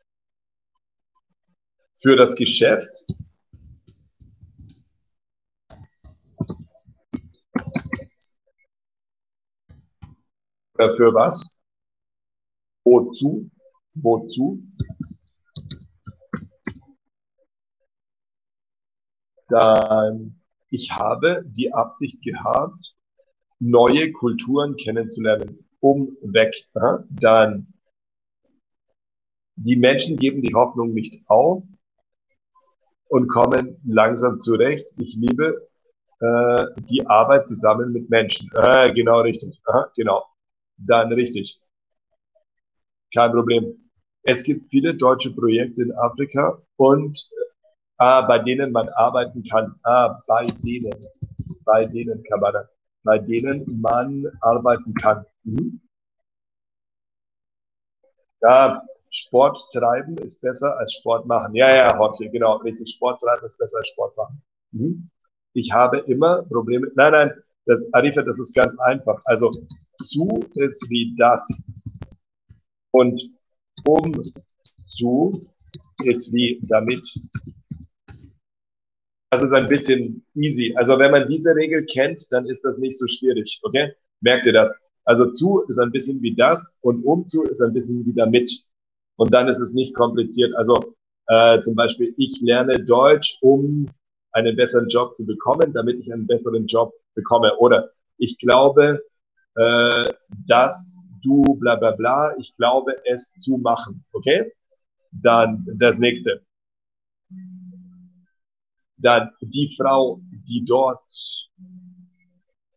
Für das Geschäft? Für was? Wozu? Wozu? Dann, ich habe die Absicht gehabt, neue Kulturen kennenzulernen. Um, weg. Dann, die Menschen geben die Hoffnung nicht auf und kommen langsam zurecht. Ich liebe äh, die Arbeit zusammen mit Menschen. Äh, genau richtig. Aha, genau. Dann richtig. Kein Problem. Es gibt viele deutsche Projekte in Afrika und äh, bei denen man arbeiten kann. Ah, bei denen. Bei denen kann bei denen man arbeiten kann. Mhm. Ja, Sport treiben ist besser als Sport machen. Ja, ja, Jorge, genau, richtig. Sport treiben ist besser als Sport machen. Mhm. Ich habe immer Probleme. Nein, nein, das, Arifa, das ist ganz einfach. Also, zu ist wie das. Und um zu ist wie damit. Das ist ein bisschen easy. Also wenn man diese Regel kennt, dann ist das nicht so schwierig. Okay? Merkt ihr das? Also zu ist ein bisschen wie das und um zu ist ein bisschen wie damit. Und dann ist es nicht kompliziert. Also äh, zum Beispiel, ich lerne Deutsch, um einen besseren Job zu bekommen, damit ich einen besseren Job bekomme. Oder ich glaube, äh, dass du bla bla bla, ich glaube es zu machen. Okay? Dann das nächste. Dann die Frau, die dort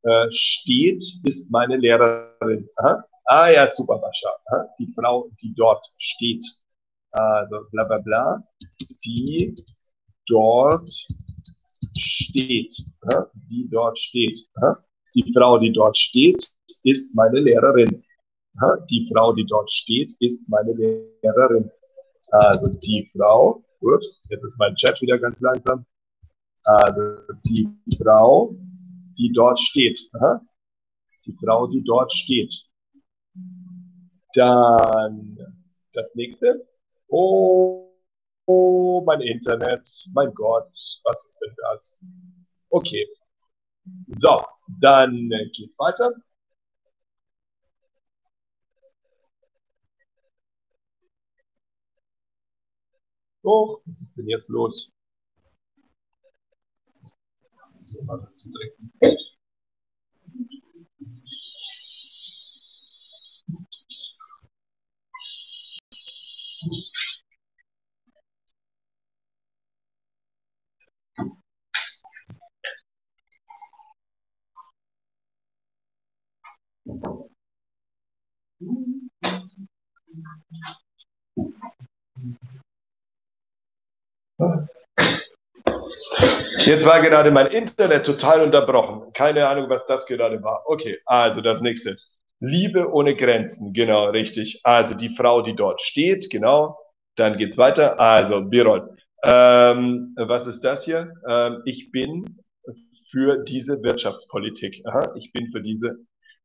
äh, steht, ist meine Lehrerin. Aha. Ah ja, super, Bascha. Aha. Die Frau, die dort steht. Also bla bla bla. Die dort steht. Aha. Die dort steht. Aha. Die Frau, die dort steht, ist meine Lehrerin. Die Frau, die dort steht, ist meine Lehrerin. Also die Frau, ups, jetzt ist mein Chat wieder ganz langsam. Also die Frau, die dort steht. Die Frau, die dort steht. Dann das nächste. Oh, oh, mein Internet. Mein Gott, was ist denn das? Okay. So, dann geht's weiter. hoch. Was ist denn jetzt los? So, mal das zu trinken. Jetzt war gerade mein Internet total unterbrochen. Keine Ahnung, was das gerade war. Okay, also das nächste. Liebe ohne Grenzen, genau, richtig. Also die Frau, die dort steht, genau. Dann geht's weiter. Also, Birol. Ähm, was ist das hier? Ähm, ich bin für diese Wirtschaftspolitik. Aha, ich bin für diese.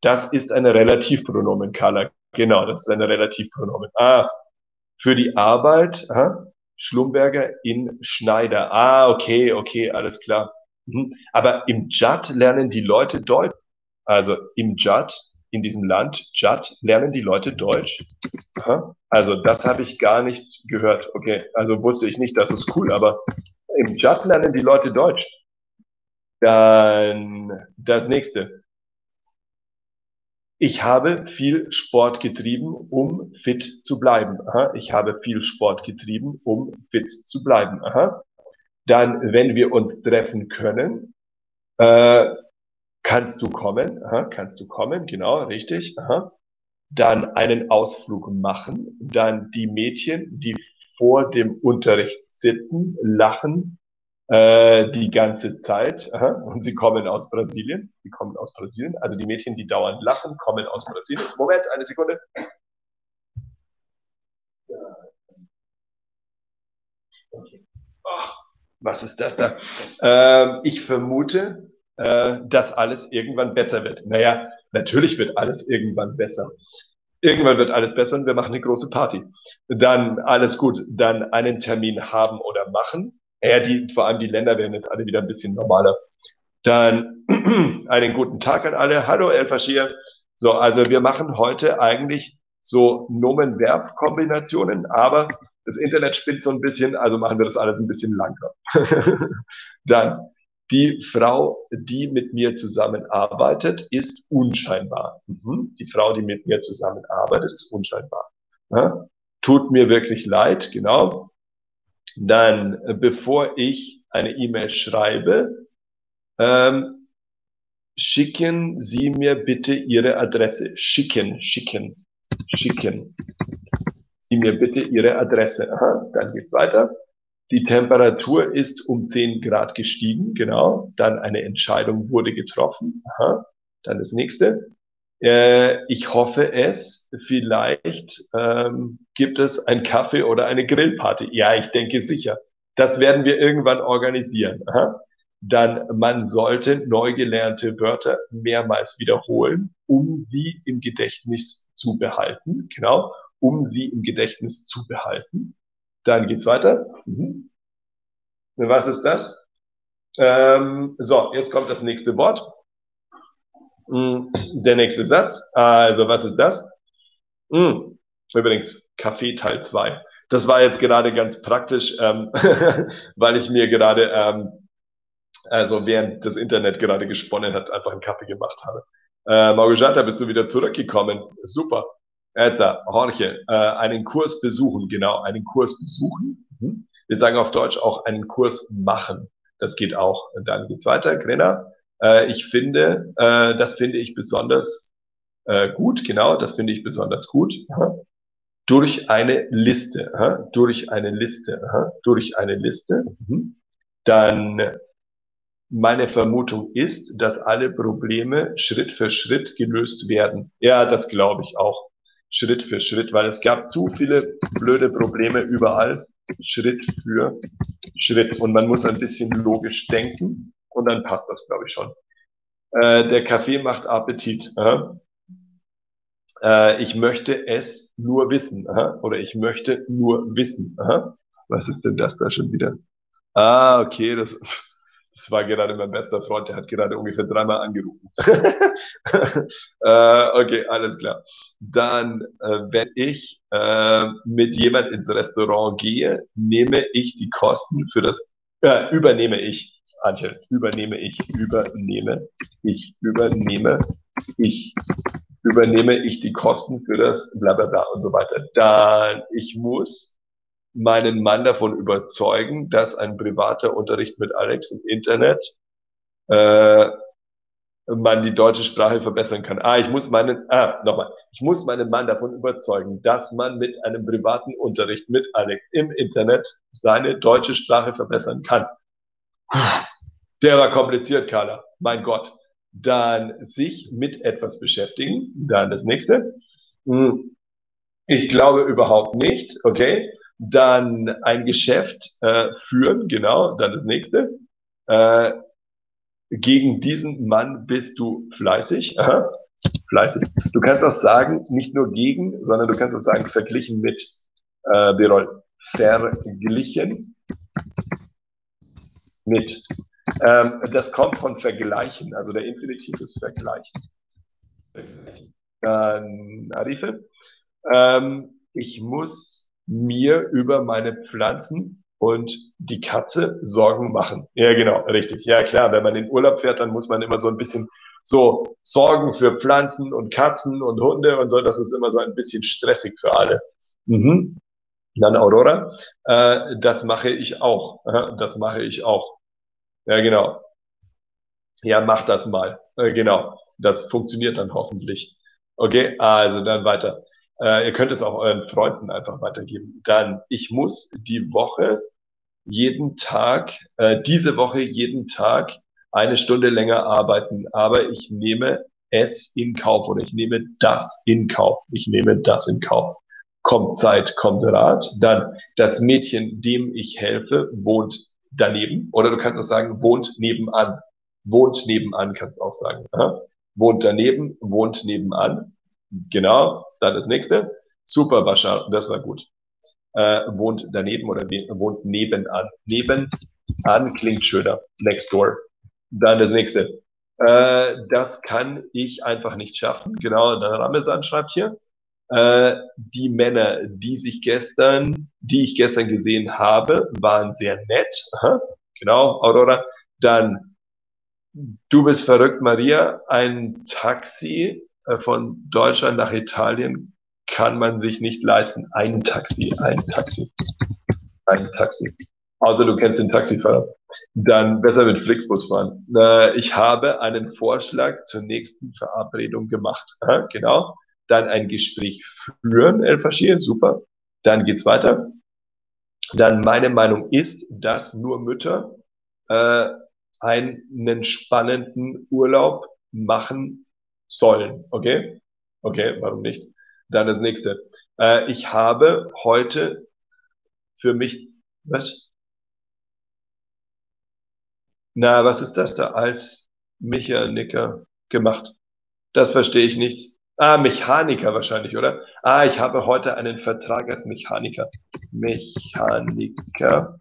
Das ist eine Relativpronomen, Carla. Genau, das ist eine Relativpronomen. Ah, Für die Arbeit, aha, Schlumberger in Schneider. Ah, okay, okay, alles klar. Mhm. Aber im JAT lernen die Leute Deutsch. Also im JAT, in diesem Land, JAT, lernen die Leute Deutsch. Aha. Also das habe ich gar nicht gehört. Okay, also wusste ich nicht, das ist cool, aber im JAT lernen die Leute Deutsch. Dann das nächste. Ich habe viel Sport getrieben, um fit zu bleiben. Aha. Ich habe viel Sport getrieben, um fit zu bleiben. Aha. Dann, wenn wir uns treffen können, äh, kannst du kommen. Aha. Kannst du kommen, genau, richtig. Aha. Dann einen Ausflug machen. Dann die Mädchen, die vor dem Unterricht sitzen, lachen äh, die ganze Zeit. Aha. Und sie kommen aus Brasilien. Sie kommen aus Brasilien. Also die Mädchen, die dauernd lachen, kommen aus Brasilien. Moment, eine Sekunde. Okay. Oh, was ist das da? Äh, ich vermute, äh, dass alles irgendwann besser wird. Naja, natürlich wird alles irgendwann besser. Irgendwann wird alles besser und wir machen eine große Party. Dann alles gut. Dann einen Termin haben oder machen ja, die, vor allem die Länder werden jetzt alle wieder ein bisschen normaler. Dann einen guten Tag an alle. Hallo El Fashir. So, also wir machen heute eigentlich so Nomen-Verb-Kombinationen, aber das Internet spinnt so ein bisschen, also machen wir das alles ein bisschen langsam. Dann, die Frau, die mit mir zusammenarbeitet, ist unscheinbar. Mhm. Die Frau, die mit mir zusammenarbeitet, ist unscheinbar. Ja? Tut mir wirklich leid, genau. Dann, äh, bevor ich eine E-Mail schreibe, ähm, schicken Sie mir bitte Ihre Adresse. Schicken, schicken, schicken. Sie mir bitte Ihre Adresse. Aha, dann geht's weiter. Die Temperatur ist um 10 Grad gestiegen, genau. Dann eine Entscheidung wurde getroffen. Aha. Dann das nächste. Äh, ich hoffe es. Vielleicht ähm, gibt es ein Kaffee oder eine Grillparty. Ja, ich denke sicher. Das werden wir irgendwann organisieren. Aha. Dann, man sollte neu gelernte Wörter mehrmals wiederholen, um sie im Gedächtnis zu behalten. Genau, um sie im Gedächtnis zu behalten. Dann geht's weiter. Mhm. Was ist das? Ähm, so, jetzt kommt das nächste Wort. Hm, der nächste Satz. Also, was ist das? Hm, übrigens, Kaffee Teil 2. Das war jetzt gerade ganz praktisch, ähm, weil ich mir gerade, ähm, also während das Internet gerade gesponnen hat, einfach einen Kaffee gemacht habe. Äh, Margojata, bist du wieder zurückgekommen? Super. Eta, Jorge, äh, einen Kurs besuchen, genau, einen Kurs besuchen. Mhm. Wir sagen auf Deutsch auch einen Kurs machen. Das geht auch. Dann geht's weiter. Grena, äh, ich finde, äh, das finde ich besonders äh, gut, genau, das finde ich besonders gut. Aha. Durch eine Liste, aha, durch eine Liste, aha, durch eine Liste. Mhm. Dann meine Vermutung ist, dass alle Probleme Schritt für Schritt gelöst werden. Ja, das glaube ich auch. Schritt für Schritt, weil es gab zu viele blöde Probleme überall. Schritt für Schritt. Und man muss ein bisschen logisch denken. Und dann passt das, glaube ich, schon. Äh, der Kaffee macht Appetit. Äh? Ich möchte es nur wissen. Oder ich möchte nur wissen. Was ist denn das da schon wieder? Ah, okay, das, das war gerade mein bester Freund, der hat gerade ungefähr dreimal angerufen. äh, okay, alles klar. Dann, äh, wenn ich äh, mit jemand ins Restaurant gehe, nehme ich die Kosten für das, äh, übernehme ich Antje, übernehme ich, übernehme ich, übernehme ich, übernehme ich die Kosten für das bla bla bla und so weiter. Dann, ich muss meinen Mann davon überzeugen, dass ein privater Unterricht mit Alex im Internet äh, man die deutsche Sprache verbessern kann. Ah, ich muss meinen, ah, nochmal, ich muss meinen Mann davon überzeugen, dass man mit einem privaten Unterricht mit Alex im Internet seine deutsche Sprache verbessern kann. Der war kompliziert, Carla. Mein Gott. Dann sich mit etwas beschäftigen. Dann das nächste. Hm. Ich glaube überhaupt nicht. Okay. Dann ein Geschäft äh, führen. Genau. Dann das nächste. Äh, gegen diesen Mann bist du fleißig. Aha. Fleißig. Du kannst auch sagen, nicht nur gegen, sondern du kannst auch sagen, verglichen mit. äh, Birol, verglichen mit. Ähm, das kommt von vergleichen, also der Infinitiv ist vergleichen. Dann Arife. Ähm, ich muss mir über meine Pflanzen und die Katze Sorgen machen. Ja, genau, richtig. Ja, klar, wenn man in Urlaub fährt, dann muss man immer so ein bisschen so Sorgen für Pflanzen und Katzen und Hunde und so. Das ist immer so ein bisschen stressig für alle. Mhm. Dann Aurora, äh, das mache ich auch. Das mache ich auch. Ja, genau. Ja, mach das mal. Äh, genau. Das funktioniert dann hoffentlich. Okay, also dann weiter. Äh, ihr könnt es auch euren Freunden einfach weitergeben. Dann, ich muss die Woche jeden Tag, äh, diese Woche jeden Tag eine Stunde länger arbeiten, aber ich nehme es in Kauf oder ich nehme das in Kauf. Ich nehme das in Kauf. Kommt Zeit, kommt Rat. Dann das Mädchen, dem ich helfe, wohnt daneben. Oder du kannst auch sagen, wohnt nebenan. Wohnt nebenan, kannst du auch sagen. Aha. Wohnt daneben, wohnt nebenan. Genau, dann das nächste. Super, Bashar, das war gut. Äh, wohnt daneben oder wohnt nebenan. Nebenan klingt schöner. Next door. Dann das nächste. Äh, das kann ich einfach nicht schaffen. Genau, dann Ramezan schreibt hier. Äh, die Männer, die sich gestern, die ich gestern gesehen habe, waren sehr nett. Aha, genau, Aurora. Dann, du bist verrückt, Maria. Ein Taxi von Deutschland nach Italien kann man sich nicht leisten. Ein Taxi, ein Taxi, ein Taxi. Außer du kennst den Taxifahrer. Dann besser mit Flixbus fahren. Äh, ich habe einen Vorschlag zur nächsten Verabredung gemacht. Genau. Dann ein Gespräch führen, El super. Dann geht's weiter. Dann meine Meinung ist, dass nur Mütter äh, einen spannenden Urlaub machen sollen. Okay? Okay, warum nicht? Dann das nächste. Äh, ich habe heute für mich, was? Na, was ist das da als Mechaniker gemacht? Das verstehe ich nicht. Ah, Mechaniker wahrscheinlich, oder? Ah, ich habe heute einen Vertrag als Mechaniker. Mechaniker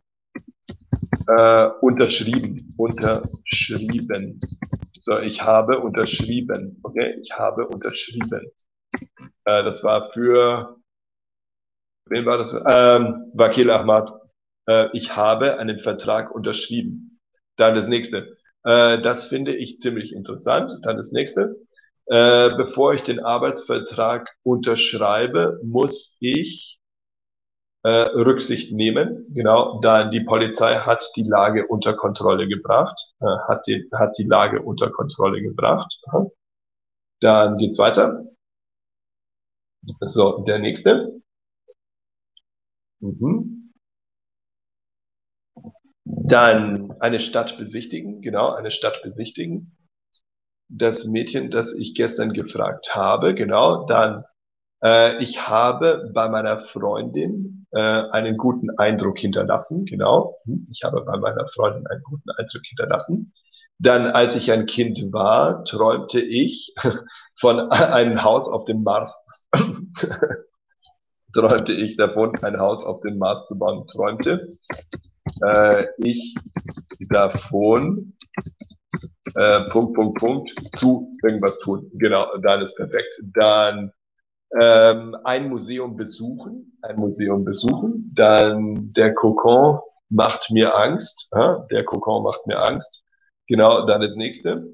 äh, unterschrieben. Unterschrieben. So, ich habe unterschrieben. Okay, ich habe unterschrieben. Äh, das war für, wen war das? Ähm, Wakil Ahmad. Äh, ich habe einen Vertrag unterschrieben. Dann das nächste. Äh, das finde ich ziemlich interessant. Dann das nächste. Äh, bevor ich den Arbeitsvertrag unterschreibe, muss ich äh, Rücksicht nehmen. Genau, dann die Polizei hat die Lage unter Kontrolle gebracht, äh, hat, die, hat die Lage unter Kontrolle gebracht. Dann geht's weiter. So, der nächste. Mhm. Dann eine Stadt besichtigen, genau, eine Stadt besichtigen. Das Mädchen, das ich gestern gefragt habe, genau, dann äh, ich habe bei meiner Freundin äh, einen guten Eindruck hinterlassen, genau. Ich habe bei meiner Freundin einen guten Eindruck hinterlassen. Dann, als ich ein Kind war, träumte ich von einem Haus auf dem Mars. träumte ich davon, ein Haus auf dem Mars zu bauen. Träumte äh, ich davon äh, Punkt, Punkt, Punkt zu irgendwas tun. Genau, dann ist perfekt. Dann ähm, ein Museum besuchen, ein Museum besuchen, dann der Kokon macht mir Angst, äh, der Kokon macht mir Angst. Genau, dann das nächste.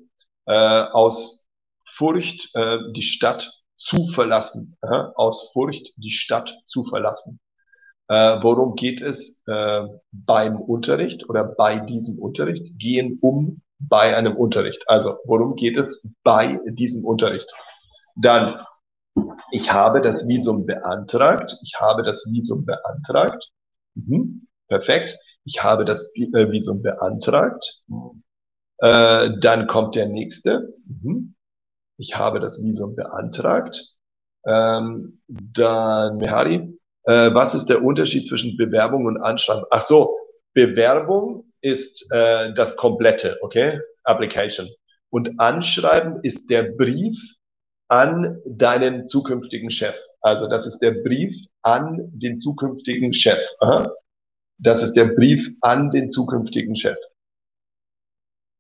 Äh, aus Furcht äh, die Stadt zu verlassen, äh, aus Furcht die Stadt zu verlassen. Äh, worum geht es äh, beim Unterricht oder bei diesem Unterricht? Gehen um bei einem Unterricht. Also worum geht es bei diesem Unterricht? Dann, ich habe das Visum beantragt. Ich habe das Visum beantragt. Mhm. Perfekt. Ich habe das äh, Visum beantragt. Äh, dann kommt der nächste. Mhm. Ich habe das Visum beantragt. Ähm, dann, Mehari, äh, was ist der Unterschied zwischen Bewerbung und Anschreiben? Ach so, Bewerbung ist äh, das komplette, okay? Application. Und Anschreiben ist der Brief an deinen zukünftigen Chef. Also das ist der Brief an den zukünftigen Chef. Das ist der Brief an den zukünftigen Chef.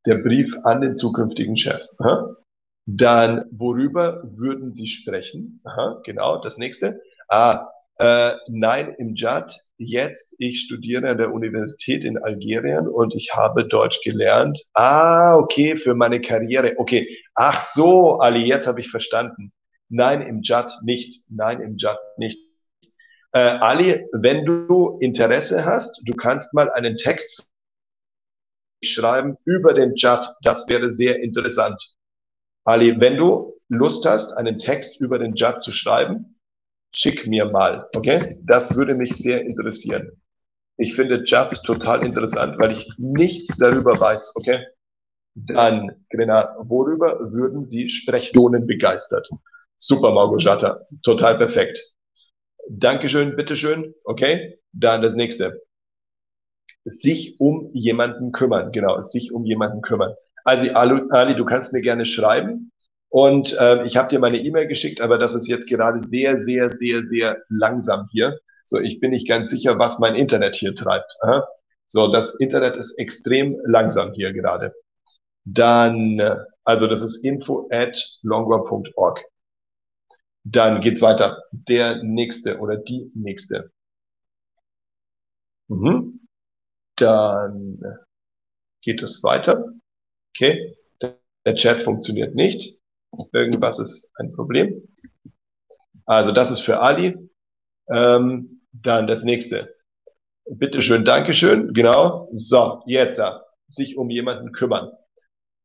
Der Brief an den zukünftigen Chef. Dann, worüber würden Sie sprechen? Genau, das nächste. Ah, äh, nein, im JAD. Jetzt, ich studiere an der Universität in Algerien und ich habe Deutsch gelernt. Ah, okay, für meine Karriere. Okay. Ach so, Ali, jetzt habe ich verstanden. Nein, im JAD nicht. Nein, im JAD nicht. Äh, Ali, wenn du Interesse hast, du kannst mal einen Text schreiben über den JAD. Das wäre sehr interessant. Ali, wenn du Lust hast, einen Text über den JAD zu schreiben, schick mir mal, okay? Das würde mich sehr interessieren. Ich finde JAD total interessant, weil ich nichts darüber weiß, okay? Dann, Grena, worüber würden Sie Sprechtonen begeistert? Super, Margot Jatta. Total perfekt. Dankeschön, bitteschön. Okay. Dann das nächste. Sich um jemanden kümmern. Genau, sich um jemanden kümmern. Also Ali, du kannst mir gerne schreiben. Und äh, ich habe dir meine E-Mail geschickt, aber das ist jetzt gerade sehr, sehr, sehr, sehr langsam hier. So, ich bin nicht ganz sicher, was mein Internet hier treibt. Aha. So, das Internet ist extrem langsam hier gerade. Dann, also das ist info at longwa.org. Dann geht's weiter. Der nächste oder die nächste. Mhm. Dann geht es weiter. Okay, der Chat funktioniert nicht. Irgendwas ist ein Problem. Also das ist für Ali. Ähm, dann das nächste. Bitteschön, Dankeschön. Genau. So, jetzt da. Sich um jemanden kümmern.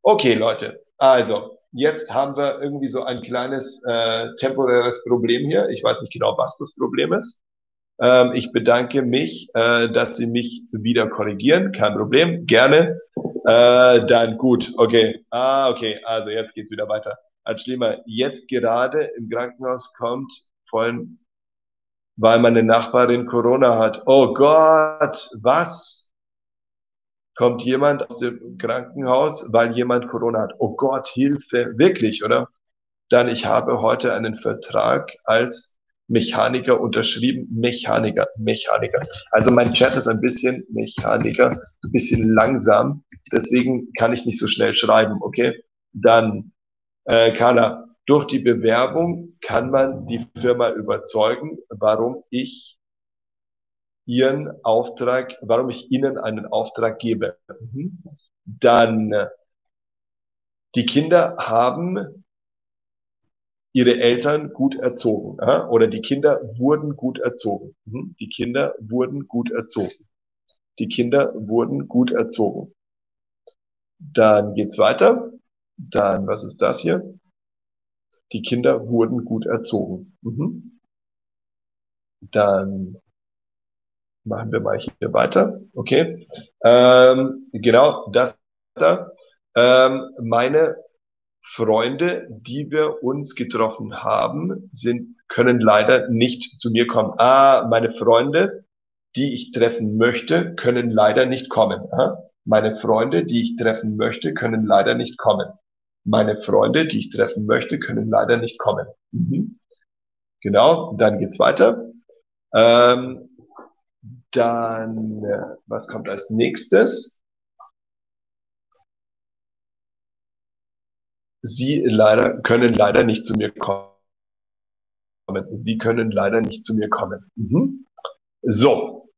Okay, Leute. Also, jetzt haben wir irgendwie so ein kleines äh, temporäres Problem hier. Ich weiß nicht genau, was das Problem ist. Ähm, ich bedanke mich, äh, dass Sie mich wieder korrigieren. Kein Problem, gerne. Äh, dann gut, okay. Ah, okay, also jetzt geht's wieder weiter. Als schlimmer, jetzt gerade im Krankenhaus kommt, vor allem, weil meine Nachbarin Corona hat. Oh Gott, was? Kommt jemand aus dem Krankenhaus, weil jemand Corona hat? Oh Gott, Hilfe, wirklich, oder? Dann, ich habe heute einen Vertrag als Mechaniker unterschrieben, Mechaniker, Mechaniker. Also mein Chat ist ein bisschen Mechaniker, ein bisschen langsam, deswegen kann ich nicht so schnell schreiben, okay? Dann, äh, Carla, durch die Bewerbung kann man die Firma überzeugen, warum ich ihren Auftrag, warum ich ihnen einen Auftrag gebe. Mhm. Dann, die Kinder haben ihre Eltern gut erzogen ja? oder die Kinder wurden gut erzogen. Mhm. Die Kinder wurden gut erzogen. Die Kinder wurden gut erzogen. Dann geht's weiter. Dann, was ist das hier? Die Kinder wurden gut erzogen. Mhm. Dann machen wir mal hier weiter. Okay. Ähm, genau, das da. Ähm, meine Freunde, die wir uns getroffen haben, sind, können leider nicht zu mir kommen. Ah, meine Freunde, die ich treffen möchte, können leider nicht kommen. Ah, meine Freunde, die ich treffen möchte, können leider nicht kommen. Meine Freunde, die ich treffen möchte, können leider nicht kommen. Mhm. Genau, dann geht's weiter. Ähm, dann, äh, was kommt als nächstes? Sie leider können leider nicht zu mir kommen. Sie können leider nicht zu mir kommen. Mhm. So,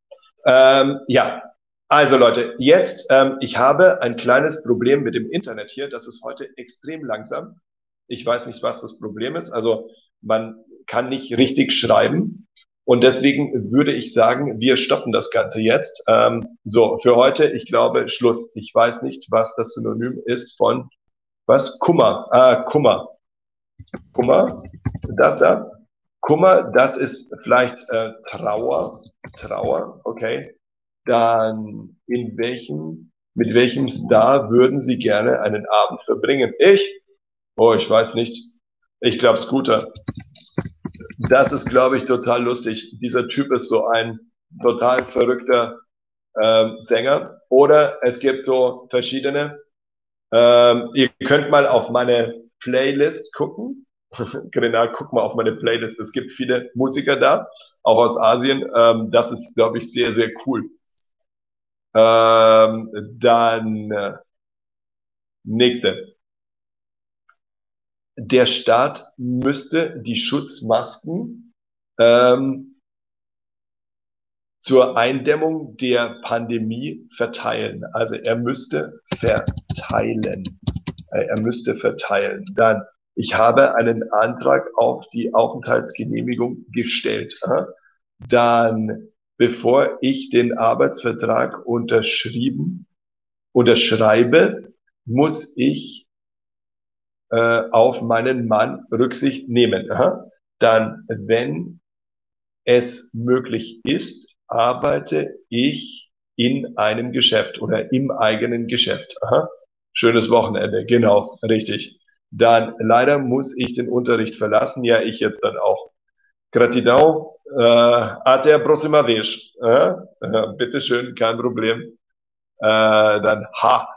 ähm, ja, also Leute, jetzt, ähm, ich habe ein kleines Problem mit dem Internet hier. Das ist heute extrem langsam. Ich weiß nicht, was das Problem ist. Also man kann nicht richtig schreiben. Und deswegen würde ich sagen, wir stoppen das Ganze jetzt. Ähm, so, für heute, ich glaube, Schluss. Ich weiß nicht, was das Synonym ist von was? Kummer. Ah, Kummer. Kummer. Das da. Kummer, das ist vielleicht äh, Trauer. Trauer, okay. Dann in welchem, mit welchem Star würden Sie gerne einen Abend verbringen? Ich? Oh, ich weiß nicht. Ich glaube Scooter. Das ist, glaube ich, total lustig. Dieser Typ ist so ein total verrückter ähm, Sänger. Oder es gibt so verschiedene. Ähm, ihr könnt mal auf meine Playlist gucken. Grenal, guck mal auf meine Playlist. Es gibt viele Musiker da, auch aus Asien. Ähm, das ist, glaube ich, sehr, sehr cool. Ähm, dann äh, nächste. Der Staat müsste die Schutzmasken ähm, zur Eindämmung der Pandemie verteilen. Also er müsste verteilen. Äh, er müsste verteilen. Dann ich habe einen Antrag auf die Aufenthaltsgenehmigung gestellt. Dann, bevor ich den Arbeitsvertrag unterschrieben, unterschreibe, muss ich äh, auf meinen Mann Rücksicht nehmen. Dann, wenn es möglich ist, arbeite ich in einem Geschäft oder im eigenen Geschäft. Aha. Schönes Wochenende, genau, richtig dann leider muss ich den Unterricht verlassen. Ja, ich jetzt dann auch. Gratidão. Äh, até a próxima vez. Äh, äh, bitteschön, kein Problem. Äh, dann H.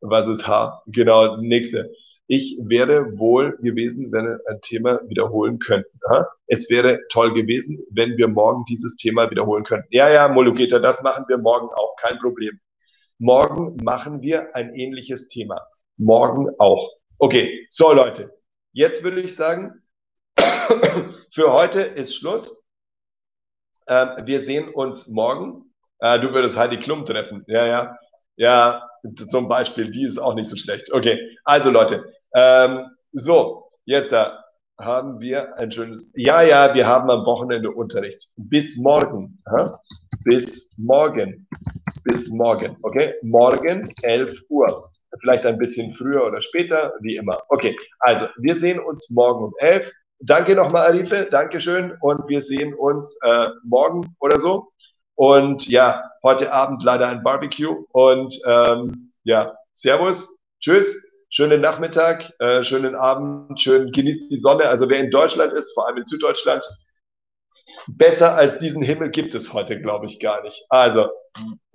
Was ist H? Genau, nächste. Ich wäre wohl gewesen, wenn wir ein Thema wiederholen könnten. Ja? Es wäre toll gewesen, wenn wir morgen dieses Thema wiederholen könnten. Ja, ja, Molugeta, das machen wir morgen auch, kein Problem. Morgen machen wir ein ähnliches Thema. Morgen auch. Okay, so Leute, jetzt würde ich sagen, für heute ist Schluss. Ähm, wir sehen uns morgen. Äh, du würdest Heidi Klum treffen. Ja, ja. Ja, zum Beispiel, die ist auch nicht so schlecht. Okay, also Leute, ähm, so, jetzt äh, haben wir ein schönes. Ja, ja, wir haben am Wochenende Unterricht. Bis morgen. Ha? Bis morgen. Bis morgen. Okay, morgen 11 Uhr vielleicht ein bisschen früher oder später, wie immer. Okay, also wir sehen uns morgen um 11. Danke nochmal, Arife, Dankeschön und wir sehen uns äh, morgen oder so. Und ja, heute Abend leider ein Barbecue und ähm, ja, Servus, tschüss, schönen Nachmittag, äh, schönen Abend, schön genießt die Sonne. Also wer in Deutschland ist, vor allem in Süddeutschland, besser als diesen Himmel gibt es heute, glaube ich, gar nicht. Also,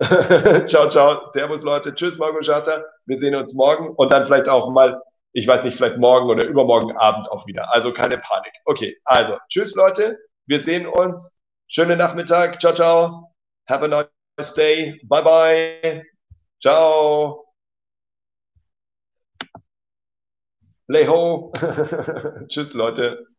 ciao, ciao, Servus Leute, tschüss, Margot Schatter. Wir sehen uns morgen und dann vielleicht auch mal, ich weiß nicht, vielleicht morgen oder übermorgen Abend auch wieder. Also keine Panik. Okay, also tschüss Leute, wir sehen uns. Schönen Nachmittag. Ciao, ciao. Have a nice day. Bye, bye. Ciao. Leho. tschüss Leute.